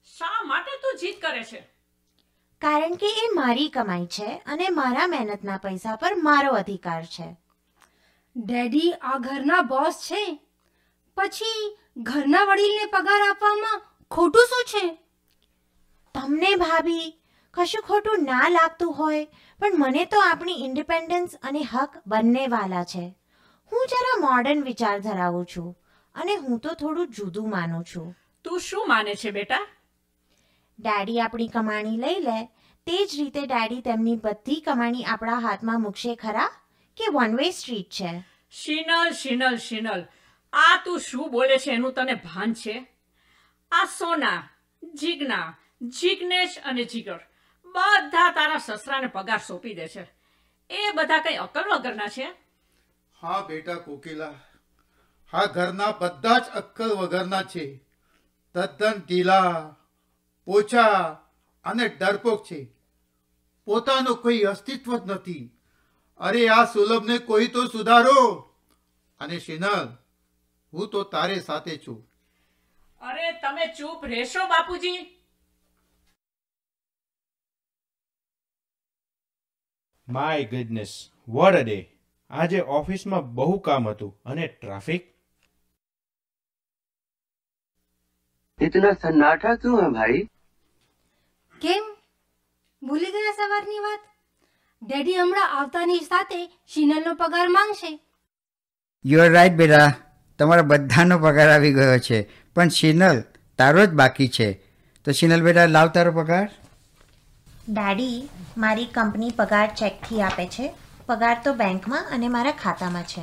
શા માટે તું જીત કરે છે કારણ કે એ મારી કમાઈ છે અને મારા મહેનતના પૈસા પર મારો અધિકાર છે. ડેડી આ ઘરના બોસ છે. પછી ઘરના વડીલને પગાર આપવામાં ખોટું શું છે? તમને ભાભી કશું ખોટું ના લાગતું હોય પણ મને તો આપણી ઇન્ડિપેન્ડન્સ અને હક બંને વાલા છે. હું જરા મોડર્ન વિચાર ધરાવું છું અને હું તો થોડું જુદું માનું છું. તું શું માને છે બેટા? ડેડી આપણી કમાણી લઈ લે તે જ રીતે ડેડી તેમની બધી કમાણી આપણા હાથમાં મૂકશે ખરા? કે વન વે સ્ટ્રીટ છે? શીનલ શીનલ શીનલ. આ તું શું બોલે છે એનું તને ભાન છે? આ સોના જીજ્ઞા જિગ્નેશ અને જીગર બધા તારા સસરાને પગાર સોંપી દે છે. એ બધા કઈ અકલ વગરના છે? હા બેટા કોકિલા હા ઘરના બધા જ અક્કલ વગરના છે. તદ્દન ઢીલા. પોચા અને ડરપોક છે પોતાનું કોઈ અસ્તિત્વ જ નથી અરે આ સુલભને કોઈ તો સુધારો અને શિનલ હું તો તારે સાથે છું અરે તમે ચૂપ રહેશો બાપુજી my goodness what a day આજે ઓફિસમાં બહુ કામ હતું અને ટ્રાફિક इतना सन्नाटा क्यों है भाई કેમ? ભૂલી ગયા સવારની વાત? ડેડી હમણાં આવતાની સાથે શીનલનો પગાર માંગશે. યુ આર રાઈટ બેટા. તમારા બધાનો પગાર આવી ગયો છે. પણ શિનલ તારો જ બાકી છે. તો શિનલ બેટા લાવ તારો પગાર. ડેડી મારી કંપની પગાર ચેકથી આપે છે. પગાર તો બેંકમાં અને મારા ખાતામાં છે.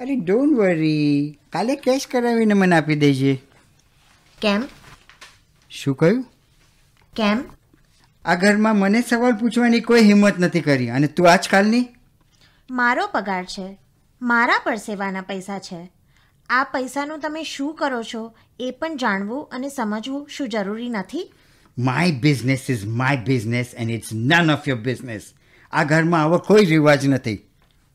અરે ડોન્ટ વરી કાલે કેશ કરાવીને મને આપી દેજે. કેમ? શું કહ્યું? કેમ? આ ઘરમાં મને સવાલ પૂછવાની કોઈ હિંમત નથી કરી. અને તું આજકાલની? મારો પગાર છે. મારા પર સેવાના પૈસા છે. આ પૈસાનું તમે શું કરો છો એ પણ જાણવું અને સમજવું શું જરૂરી નથી? My business is my business and it's none of your business આ ઘરમાં આવો કોઈ રિવાજ નથી.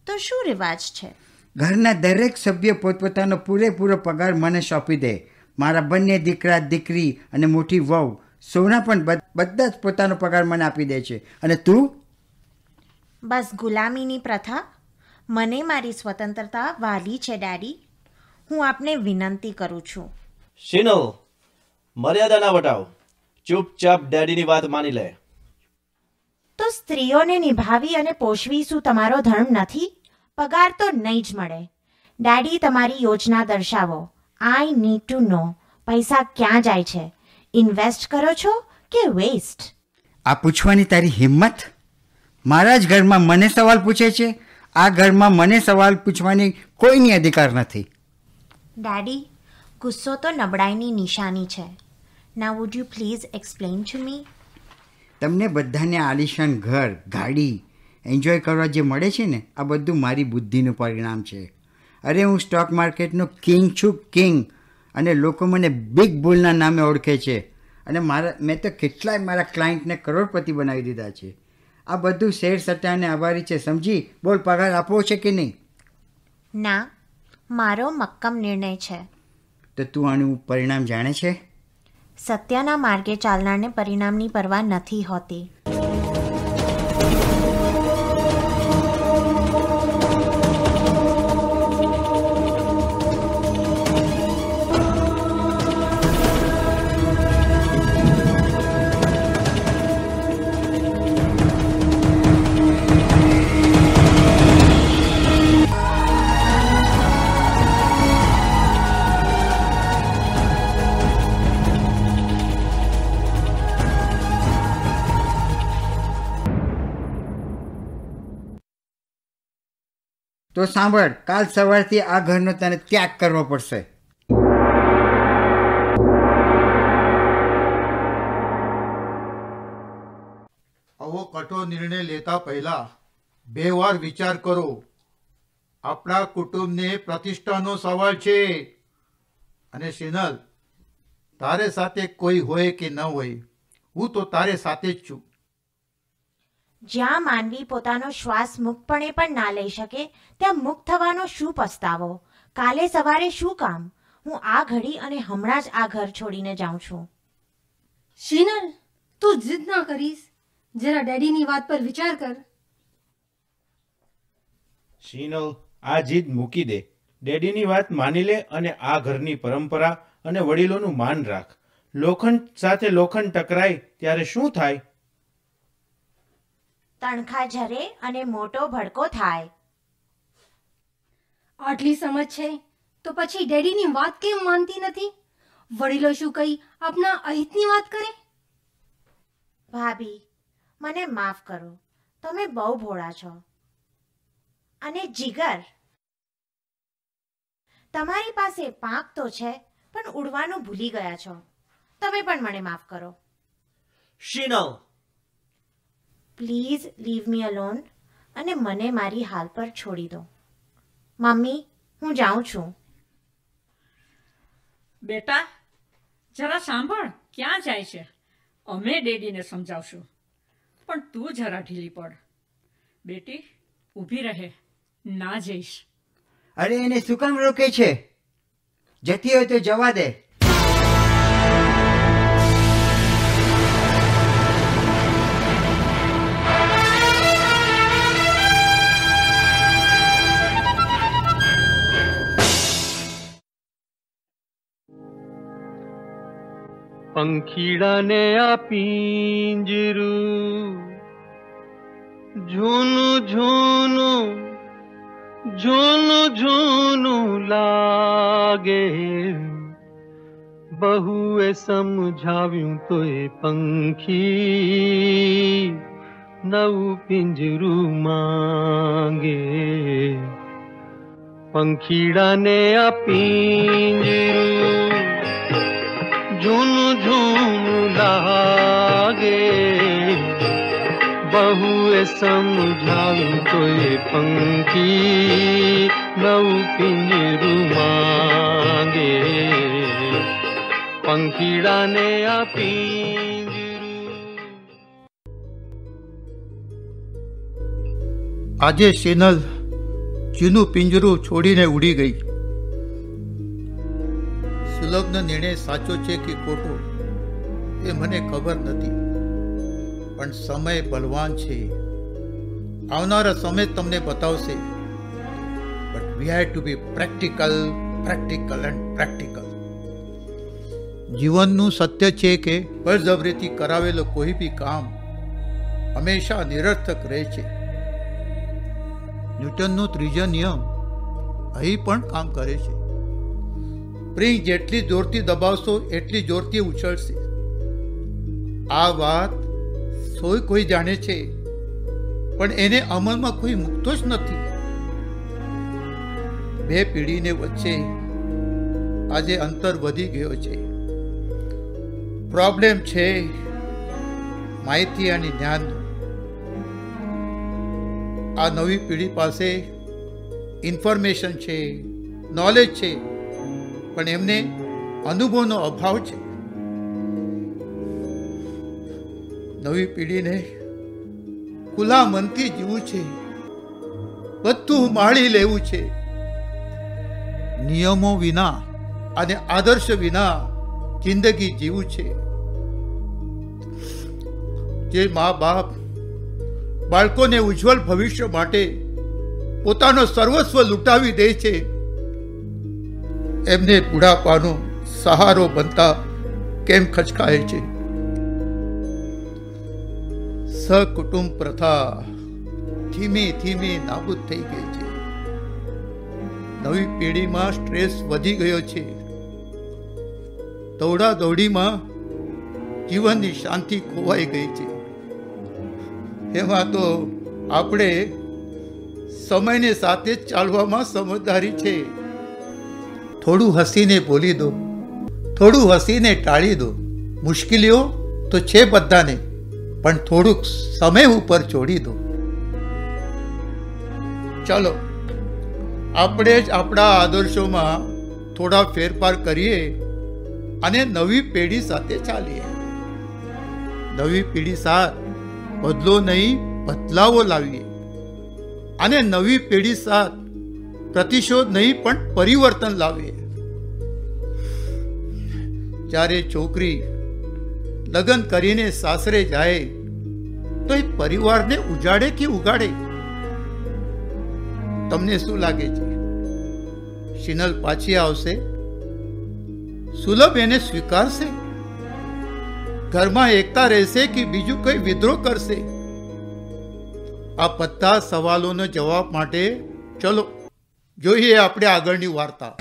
તો શું રિવાજ છે? ઘરના દરેક સભ્ય પોતપોતાનો પૂરેપૂરો પગાર મને સોંપી દે. મારા બંને દીકરા દીકરી અને મોટી વહુ સોના પણ બધા જ પોતાનો પગાર મને આપી દે છે. અને તું? બસ ગુલામીની પ્રથા. મને મારી સ્વતંત્રતા વાલી છે ડેડી. હું આપને વિનંતી કરું છું. શીનો મર્યાદા ના વટાવ. ચૂપચાપ ડેડીની વાત માની લે. તો સ્ત્રીઓને નિભાવી અને પોષવી શું તમારો ધર્મ નથી? પગાર તો નહીં જ મળે. ડેડી તમારી યોજના દર્શાવો. આઈ નીડ ટુ નો પૈસા ક્યાં જાય છે? ઇન્વેસ્ટ કરો છો કે વેસ્ટ? આ પૂછવાની તારી હિંમત? મારા જ ઘરમાં મને સવાલ પૂછે છે. આ ઘરમાં મને સવાલ પૂછવાની કોઈની અધિકાર નથી. ડેડી ગુસ્સો તો નબળાઈની નિશાની છે. ના would you please explain to me તમને બધાને આલિશાન ઘર ગાડી એન્જોય કરવા જે મળે છે ને આ બધું મારી બુદ્ધિનું પરિણામ છે. અરે હું સ્ટોક માર્કેટનો કિંગ છું કિંગ અને લોકો મને બિગ બુલના નામે ઓળખે છે. અને મારા મેં તો કેટલાય મારા ક્લાયન્ટને કરોડપતિ બનાવી દીધા છે. આ બધું શેર સટ્ટાને આભારી છે. સમજી બોલ પગાર આપવો છે કે નહીં? ના મારો મક્કમ નિર્ણય છે. તો તું આનું પરિણામ જાણે છે? સત્યના માર્ગે ચાલનારને પરિણામની પરવા નથી હોતી. તો સાંભળ, કાલ સવારથી આ ઘરનો તને ત્યાગ કરવો પડશે. આવો કઠો નિર્ણય લેતા પહેલા બે વાર વિચાર કરો. આપણા કુટુંબને પ્રતિષ્ઠાનો સવાલ છે. અને શિનલ, તારે સાથે કોઈ હોય કે ન હોય? હું તો તારે સાથે જ છું. જ્યાં માનવી પોતાનો શ્વાસ મુક્તપણે પણ ના લઈ શકે ત્યાં મુક્ત થવાનો શું પસ્તાવો? કાલે સવારે શું કામ? હું આ ઘડી અને હમણાં જ આ ઘર છોડીને જાઉં છું. શીનલ તું જીદ ના કરીશ. જરા ડેડીની વાત પર વિચાર કર. શીનલ આ જીદ મૂકી દે. ડેડીની વાત માની લે અને આ ઘરની પરંપરા અને વડીલોનું માન રાખ. લોખંડ સાથે લોખંડ ટકરાય ત્યારે શું થાય? તણખા ઝરે અને મોટો ભડકો થાય. આટલી સમજ છે? તો પછી ડેડીની વાત કેમ માનતી નથી? વડીલો શું કહી આપના અહિતની વાત કરે? ભાભી મને માફ કરો. તમે બહુ ભોળા છો. અને જીગર. તમારી પાસે પાંખ તો છે પણ ઉડવાનું ભૂલી ગયા છો. તમે પણ મને માફ કરો. Sheenal please leave me alone અને મને મારી હાલ પર છોડી દો. મમ્મી હું જાઉં છું. બેટા જરા સાંભળ ક્યાં જાય છે? અમે ડેડીને સમજાવશું. પણ તું જરા ઢીલી પડ. બેટી ઊભી રહે. ના જઈશ. અરે એને શું કામ રોકે છે? જતી હોય તો જવા દે. पंखीड़ाने आपींजरू झुनु झुनु झुनु झुनु लागे। बहुए पङ्खी नव पिञ्जरु पङ्खीडा जून् લાગે. બહુએ સમજાવ્યું તો એ પંખી નવું પિંજરું માંગે. પંખીડાને આપી આજે સેનલ ચીનું પિંજરું છોડીને ઉડી ગઈ. સુલભનો નિર્ણય સાચો છે કે ખોટો? એ મને ખબર નથી. પણ સમય બલવાન છે. આવનારા સમય તમને બતાવશે. But we have to be practical practical and practical જીવનનું સત્ય છે કે બળજબરીથી કરાવેલો કોઈ બી કામ હંમેશા નિરર્થક રહે છે. ન્યૂટનનો ત્રીજો નિયમ અહીં પણ કામ કરે છે. સ્પ્રિંગ જેટલી જોરથી દબાવશો, એટલી જોરથી ઉછળશે. આ વાત સોય કોઈ જાણે છે, પણ એને અમલમાં કોઈ મૂકતો જ નથી. બે પેઢીને વચ્ચે આજે અંતર વધી ગયો છે. પ્રોબ્લેમ છે માહિતી અને જ્ઞાનનો આ નવી પેઢી પાસે ઇન્ફોર્મેશન છે, નોલેજ છે, પણ એમને અનુભવનો અભાવ છે. નવી પેઢીને ખુલ્લા મનથી જીવવું છે. બધું માળી લેવું છે. નિયમો વિના અને આદર્શ વિના જિંદગી જીવું છે. જે મા બાપ બાળકોને ઉજ્જવલ ભવિષ્ય માટે પોતાનો સર્વસ્વ લૂંટાવી દે છે, એમને બુઢાપાનો સહારો બનતા કેમ ખચકાય છે? સકુટુંબ પ્રથા ધીમે ધીમે નાબૂદ થઈ ગઈ છે. નવી પેઢીમાં સ્ટ્રેસ વધી ગયો છે. દોડા દોડીમાં જીવનની શાંતિ ખોવાઈ ગઈ છે. એમાં તો આપણે સમયને સાથે જ ચાલવામાં સમજદારી છે. થોડું હસીને બોલી દો, થોડું હસીને ટાળી દો. મુશ્કેલીઓ તો છે બધાને. પણ થોડુંક સમય ઉપર છોડી દો. ચાલો, આપણે જ આપણા આદર્શોમાં થોડા ફેરફાર કરીએ અને નવી પેઢી સાથે ચાલીએ. નવી પેઢી સાથ બદલો નહીં, બદલાવો લાવીએ. અને નવી પેઢી સાથ પ્રતિશોધ નહીં, પણ પરિવર્તન લાવીએ. જ્યારે છોકરી લગ્ન કરીને સાસરે જાય, તો એ પરિવારને ઉજાડે કે ઉગાડે? તમને શું લાગે છે? શિનલ પાછી આવશે? સુલભ એને સ્વીકારશે? ઘરમાં એકતા રહેશે કે બીજું કઈ વિદ્રોહ કરશે? આ બધા સવાલોનો જવાબ માટે ચલો, જોઈએ આપણે આગળની વાર્તા.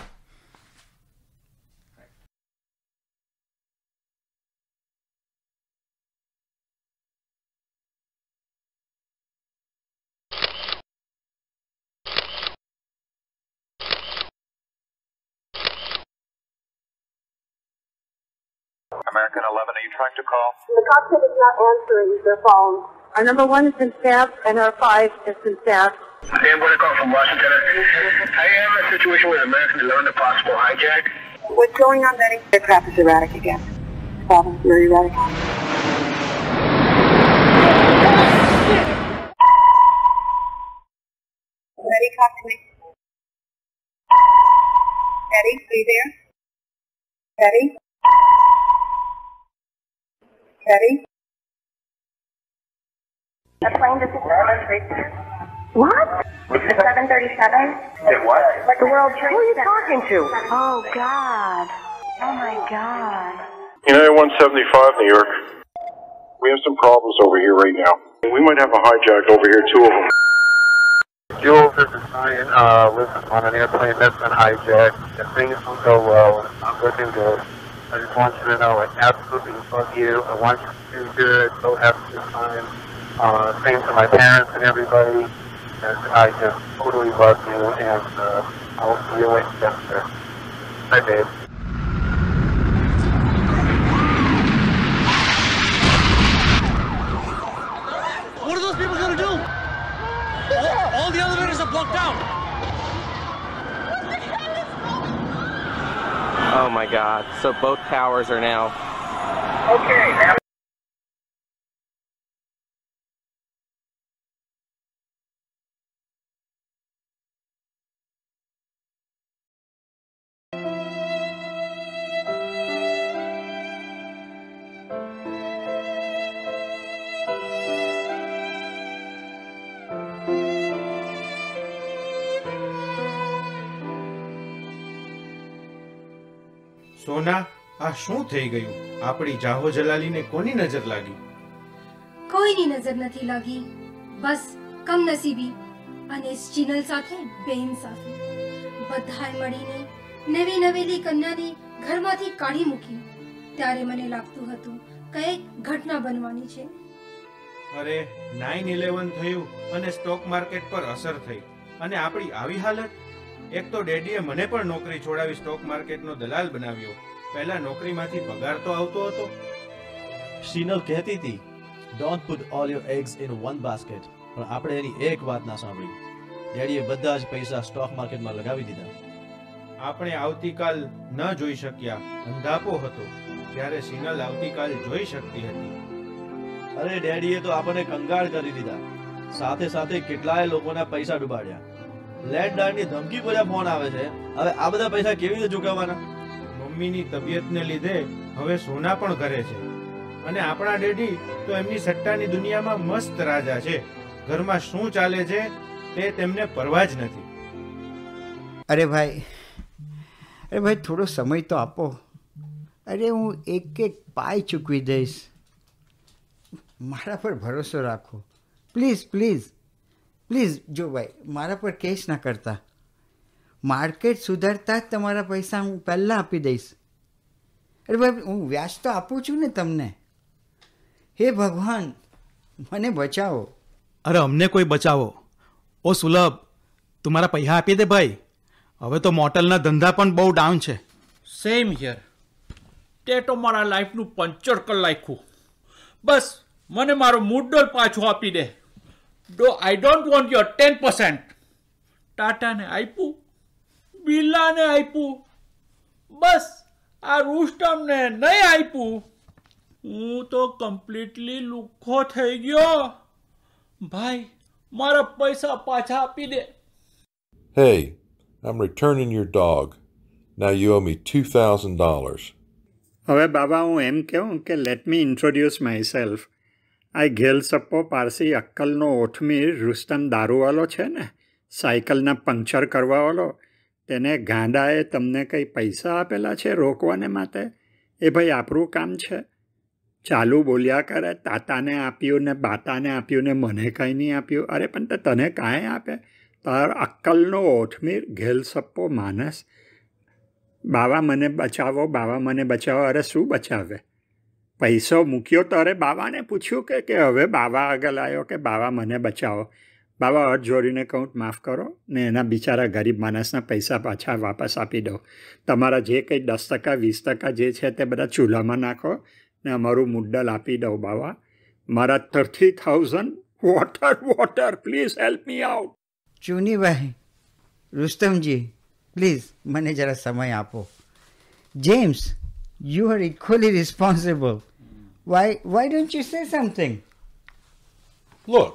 American 11, are you trying to call? The cockpit is not answering their phone. Our number one has been staffed and our five has been staffed. Sam, what I call from Washington. I am in a situation with American 11, a possible hijack. What's going on, Betty? The crap is erratic again. Problem, very erratic. Betty, talk to me. Betty, are you there? Betty? Betty? A plane just What? The 737? It what? Like the World Trade Who are you talking to? Oh, God. Oh, my God. United 175, New York. We have some problems over here right now. We might have a hijack over here, two of them. Jules, this is Ryan. Uh, listen, on an airplane that's been hijacked. If things don't go well, it's not looking good. I just want you to know I absolutely love you. I want you to do good. Go have a good time. Uh, same to my parents and everybody. And I just totally love you, and uh, I'll see you later. Sir. Bye, babe. What are those people gonna do? All, all the elevators are blocked out. Oh my god. So both towers are now. Okay, સોના? આ શું થઈ ગયું? આપણી જાહો જલાલીને કોની નજર લાગી? કોઈની નજર નથી લાગી. બસ કમનસીબી અને ચિનલ સાથે બેઇન્સાફી બધાએ મળીને નવી નવેલી કન્યાને ઘરમાંથી કાઢી મૂકી. ત્યારે મને લાગતું હતું કંઈક ઘટના બનવાની છે. અરે નાઇન ઇલેવન થયું અને સ્ટોક માર્કેટ પર અસર થઈ. અને આપણી આવી હાલત? એક તો ડેડીએ મને પણ નોકરી છોડાવી સ્ટોક માર્કેટનો દલાલ બનાવ્યો. પહેલા નોકરીમાંથી પગાર તો આવતો હતો. શીનલ કહેતી હતી don't put all your eggs in one basket પણ આપણે એની એક વાત ના સાંભળી. ડેડીએ બધા જ પૈસા સ્ટોક માર્કેટમાં લગાવી દીધા. આપણે આવતીકાલ ન જોઈ શક્યા. અંધાપો હતો. જ્યારે સિનલ આવતીકાલ જોઈ શકતી હતી. અરે ડેડીએ તો આપણને કંગાળ કરી દીધા. સાથે સાથે કેટલાય લોકોના પૈસા ડૂબાડ્યા. લેન્ડ ડારની ધમકી ભર્યા ફોન આવે છે. હવે આ બધા પૈસા કેવી રીતે ચૂકવવાના? મમ્મીની તબિયતને લીધે હવે સોના પણ કરે છે. અને આપણા ડેડી તો એમની સટ્ટાની દુનિયામાં મસ્ત રાજા છે. ઘરમાં શું ચાલે છે તે તેમને પરવા જ નથી. અરે ભાઈ અરે ભાઈ, થોડો સમય તો આપો. અરે હું એક એક પાય ચૂકવી દઈશ. મારા પર ભરોસો રાખો. પ્લીઝ પ્લીઝ પ્લીઝ જો ભાઈ મારા પર કેશ ના કરતા. માર્કેટ સુધારતા જ તમારા પૈસા હું પહેલાં આપી દઈશ. અરે ભાઈ હું વ્યાજ તો આપું છું ને તમને. હે ભગવાન મને બચાવો. અરે અમને કોઈ બચાવો. ઓ સુલભ તું મારા પૈસા આપી દે ભાઈ. હવે તો મોટલના ધંધા પણ બહુ ડાઉન છે. સેમ હિયર તે તો મારા લાઈફનું પંચર કરી નાખ્યું બસ મને મારો મુદ્દલ પાછો આપી દે. ડો I don't want your ten percent ટાટાને આપ્યું બિરલાને આપ્યું બસ આ રૂસ્ટમને નહીં આપ્યું હું તો કમ્પ્લીટલી લુખ્ખો થઈ ગયો ભાઈ મારા પૈસા પાછા આપી દે Hey, I'm returning your dog. Now you owe me $2,000. હવે બાબા હું એમ કહું કે let me introduce my myself ઘેલસપ્પો Parsi અક્કલનો ઓઠમીર Rustam દારૂવાલો છે ને? સાયકલના પંક્ચર કરવાવાળો તેને ગાંડાએ તમને કંઈ પૈસા આપેલા છે રોકવાને માટે? એ ભાઈ આપણું કામ છે. ચાલુ બોલ્યા કરે, તાતાને આપ્યું ને બાતાને આપ્યું ને મને કંઈ નહીં આપ્યું. અરે પણ તને કાંઈ આપે? તાર અક્કલનો ઓઠમીર ઘેલસપ્પો માનસ. બાવા મને બચાવો, બાવા મને બચાવો. અરે શું બચાવે? પૈસો મૂક્યો તો અરે બાવાને પૂછ્યું કે કે હવે બાવા આગળ આવ્યો કે બાવા મને બચાવો? બાવા અર્થ જોડીને કહું, માફ કરો, ને એના બિચારા ગરીબ માણસના પૈસા પાછા વાપસ આપી દો. તમારા જે કંઈ દસ ટકા, વીસ ટકા જે છે તે બધા ચૂલામાં નાખો ને અમારું મુદ્દલ આપી દો બાવા. મારા thirty thousand water water, please help me out. Chunibhai Rustomji, please મને જરા સમય આપો. James, you are equally responsible. Why why don't you say something Look,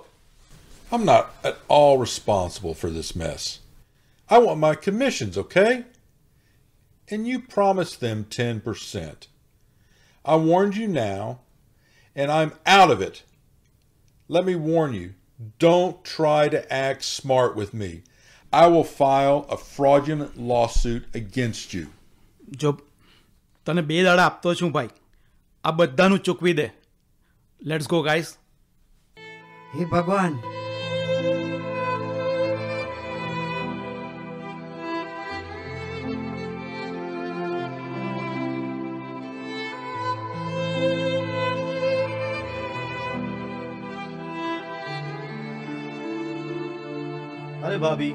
I'm not at all responsible for this mess. I want my commissions, okay? And you promised them 10%. I warned you now, and I'm out of it. Let me warn you don't try to act smart with me. I will file a fraudulent lawsuit against you. જો તને બે દાડા આપતો છું ભાઈ આ બધાનું ચૂકવી દે. લેટ્સ ગો ગાઈસ હે ભગવાન. અરે ભાભી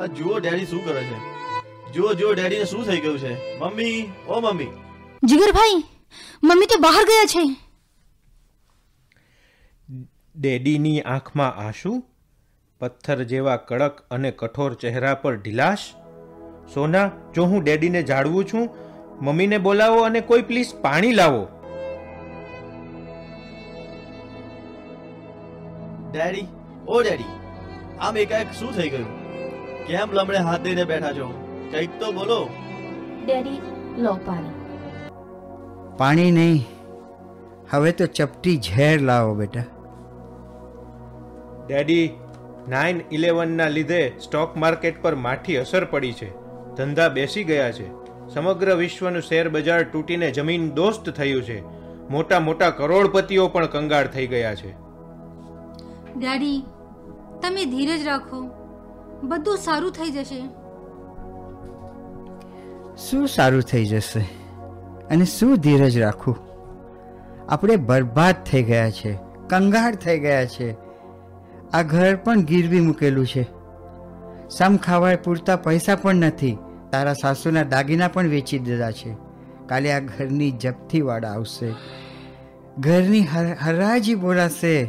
આ જુઓ ડેડી શું કરે છે. જુઓ જુઓ ડેડીને શું થઈ ગયું છે. મમ્મી ઓ મમ્મી. જીગરભાઈ મમ્મી તો બહાર ગયા છે. ડેડીની આંખમાં આંસુ પથ્થર જેવા કડક અને કઠોર ચહેરા પર ઢીલાશ. સોના જો હું ડેડીને જાળવું છું મમ્મીને બોલાવો અને કોઈ પ્લીઝ પાણી લાવો. ડેડી ઓ ડેડી આમ એકાએક શું થઈ ગયું? કેમ લમડે હાથ દઈને બેઠા છો? કંઈક તો બોલો. ડેડી લો પાણી. પાણી નહીં. હવે તો ચપટી ઝેર લાવો બેટા. ડેડી નાઇન ઇલેવનના લીધે સ્ટોક માર્કેટ પર માઠી અસર પડી છે. ધંધા બેસી ગયા છે. સમગ્ર વિશ્વનું શેર બજાર તૂટીને જમીન દોસ્ત થયું છે. મોટા મોટા કરોડપતિઓ પણ કંગાળ થઈ ગયા છે. ડેડી તમે ધીરજ રાખો. બધું સારું થઈ જશે. શું સારું થઈ જશે? અને શું ધીરજ રાખવું? આપણે બરબાદ થઈ ગયા છે કંગાળ થઈ ગયા છે. આ ઘર પણ ગીરવી મૂકેલું છે. સમ ખાવાય પૂરતા પૈસા પણ નથી તારા સાસુના દાગીના પણ વેચી દીધા છે. કાલે આ ઘરની જપ્તીવાળા આવશે. ઘરની હર- હરાજી બોલાશે.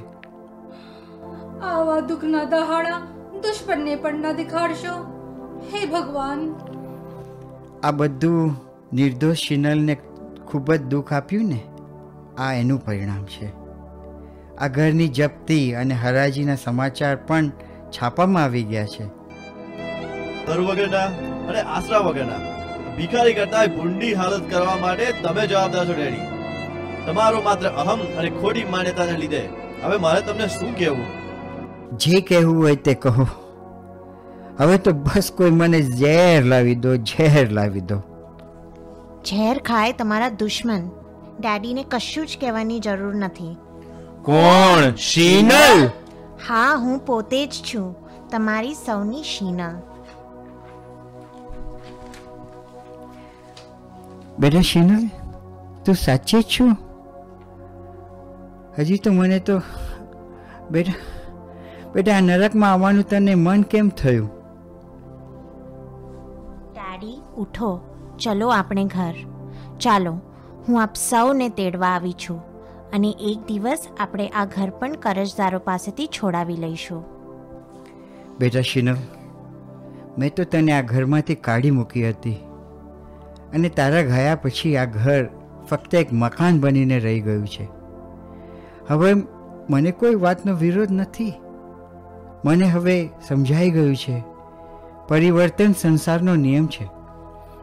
આવા દુઃખના દહાડા દુશ્મનને પણ ના દેખાડશો. હે ભગવાન. આ બધું નિર્દોષ શિનલને ખૂબ જ દુઃખ આપ્યું ને આ એનું પરિણામ છે. આ ઘરની જપ્તી અને હરાજીના સમાચાર પણ છાપામાં આવી ગયા છે. ઘર વગરના અને આશરા વગરના ભિખારી કરતા ભૂંડી હાલત કરવા માટે તમે જવાબદાર છો ડેડી. તમારો માત્ર અહમ અને ખોટી માન્યતાને લીધે. હવે મારે તમને શું કહેવું? જે કહેવું હોય તે કહો. હવે તો બસ કોઈ મને ઝેર લાવી દો ઝેર લાવી દો. ઝેર ખાય તમારા દુશ્મન. ડેડીને કશું જ કહેવાની જરૂર નથી. કોણ? શીનલ? હા હું પોતે જ છું. તમારી સૌની શીનલ બેટા શીનલ તું સાચે જ છું? હજી તો મને તો બેટા બેટા આ નરકમાં આવવાનું તને મન કેમ થયું? ડેડી ઉઠો. ચલો આપણે ઘર. ચાલો, હું આપ સૌને તેડવા આવી છું અને એક દિવસ આપણે આ ઘર પણ કરજદારો પાસેથી છોડાવી લઈશું. બેટા શીનલ, મેં તો તને આ ઘરમાંથી કાઢી મૂકી હતી અને તારા ગયા પછી આ ઘર ફક્ત એક મકાન બનીને રહી ગયું છે. હવે મને કોઈ વાતનો વિરોધ નથી. મને હવે સમજાઈ ગયું છે. પરિવર્તન સંસારનો નિયમ છે.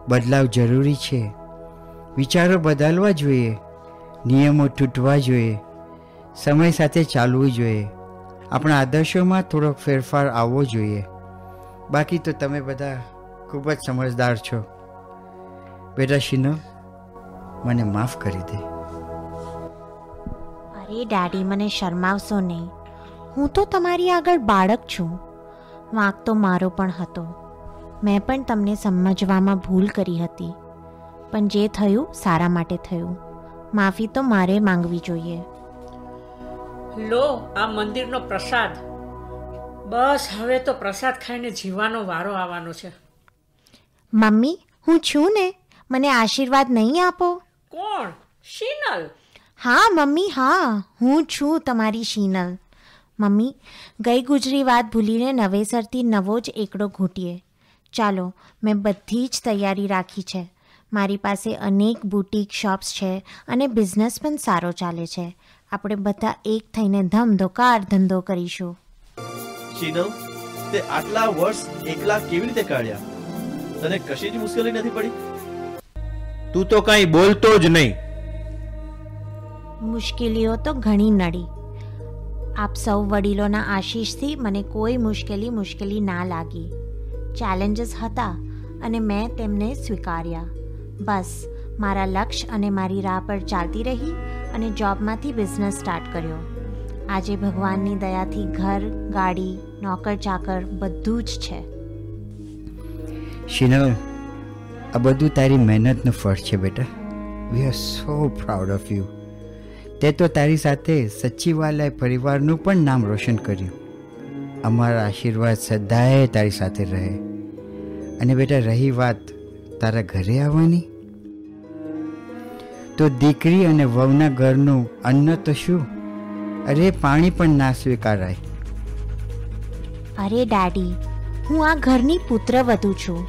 બદલાવ જરૂરી છે. વિચારો બદલવા જોઈએ. નિયમો તૂટવા જોઈએ. સમય સાથે ચાલવું જોઈએ. આપણા આદર્શોમાં થોડોક ફેરફાર આવવો જોઈએ. બાકી તો તમે બધા ખૂબ જ સમજદાર છો. બેટા શીનો, મને માફ કરી દે. અરે ડેડી, મને શરમાવશો નહીં. હું તો તમારી આગળ બાળક છું. વાંક તો મારો પણ હતો. મેં પણ તમને સમજવામાં ભૂલ કરી હતી. પણ જે થયું સારા માટે થયું. માફી તો મારે માંગવી જોઈએ. લો આ મંદિરનો પ્રસાદ. બસ હવે તો પ્રસાદ ખાઈને જીવવાનો વારો આવવાનો છે. મમ્મી હું છું ને? મને આશીર્વાદ નહીં આપો? કોણ? શીનલ? હા મમ્મી હા હું છું તમારી શીનલ. મમ્મી ગઈ ગુજરી વાત ભૂલીને નવેસરથી નવો જ એકડો ઘૂંટીએ. ચાલો મેં બધી જ તૈયારી રાખી છે. મારી પાસે અનેક બુટીક શોપ્સ છે અને બિઝનેસ પણ સારો ચાલે છે. આપણે બધા એક થઈને ધમધોકાર ધંધો કરીશું. શીનલ તે આટલા વર્ષ એકલા કેવી રીતે કાઢ્યા? તને કશી જ મુશ્કેલી નથી પડી? તું તો કંઈ બોલતો જ નહીં. મુશ્કેલીઓ તો ઘણી નડી. આપ સૌ વડીલોના આશીષથી મને કોઈ મુશ્કેલી મુશ્કેલી ના લાગી. ચેલેન્જીસ હતા અને મેં તેમને સ્વીકાર્યા. બસ, મારા લક્ષ્ય અને મારી રાહ પર ચાલતી રહી અને જોબમાંથી બિઝનેસ સ્ટાર્ટ કર્યો. આજે ભગવાનની દયાથી ઘર, ગાડી નોકર ચાકર બધું જ છે. શીનલ, આ બધું તારી મહેનતનું ફળ છે બેટા. We are so proud of you તે તો તારી સાથે સચિવાલય પરિવારનું પણ નામ રોશન કર્યું. અમારા આશીર્વાદ સદાય તારી સાથે રહે. અને બેટા, રહી વાત તારા ઘરે આવવાની? તો દીકરી અને વહુના ઘરનું અન્ન તો શું? અરે, પાણી પણ ના સ્વીકારાય. અરે, ડેડી, હું આ ઘરની પુત્રવધુ છું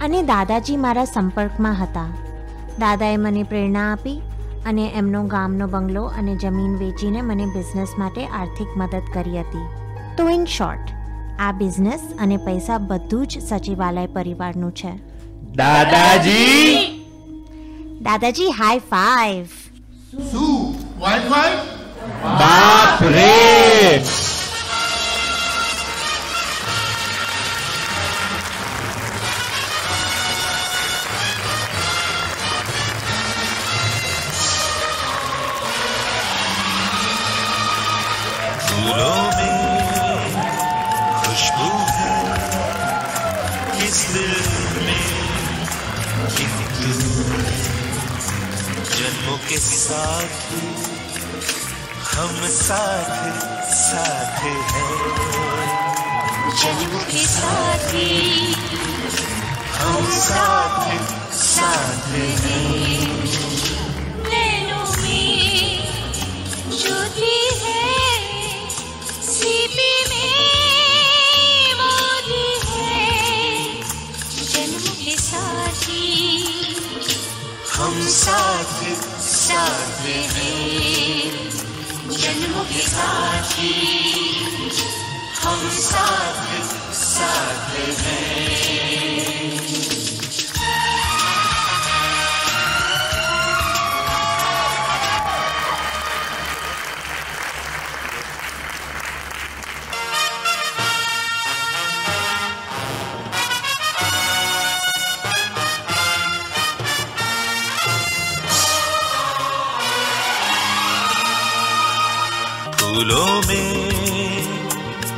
અને દાદાજી મારા સંપર્કમાં હતા. દાદાએ મને પ્રેરણા આપી અને એમનો ગામનો બંગલો અને જમીન વેચીને મને બિઝનેસ માટે આર્થિક મદદ કરી હતી. તો ઇન શોર્ટ આ બિઝનેસ અને પૈસા બધું જ સચિવાલય પરિવારનું છે. દાદાજી! દાદાજી હાઈ ફાઈવ શું? વાઈફાઈ બાપ રે साथ हम साथ साथ हैं। जन्मों के साथ हम साथ साथ हैं। नैनों में ज्योति है सीपी में मोदी है। जन्म के साथी हम साथ साथ हैं जन्म के साथी हम साथ साथ हैं फूलों में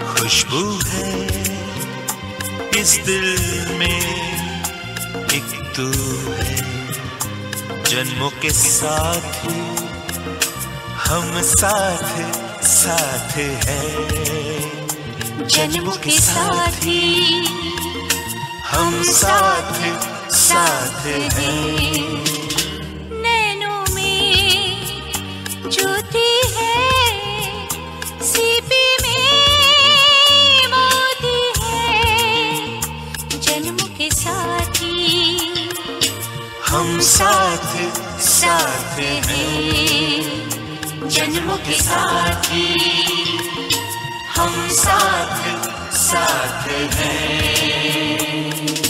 खुशबू है। इस दिल में एक तू है। जन्मों के साथ हम साथ साथ हैं। जन्म के साथी हम साथ साथ हैं। साथ हैं जन्म के साथी हम साथ साथ हैं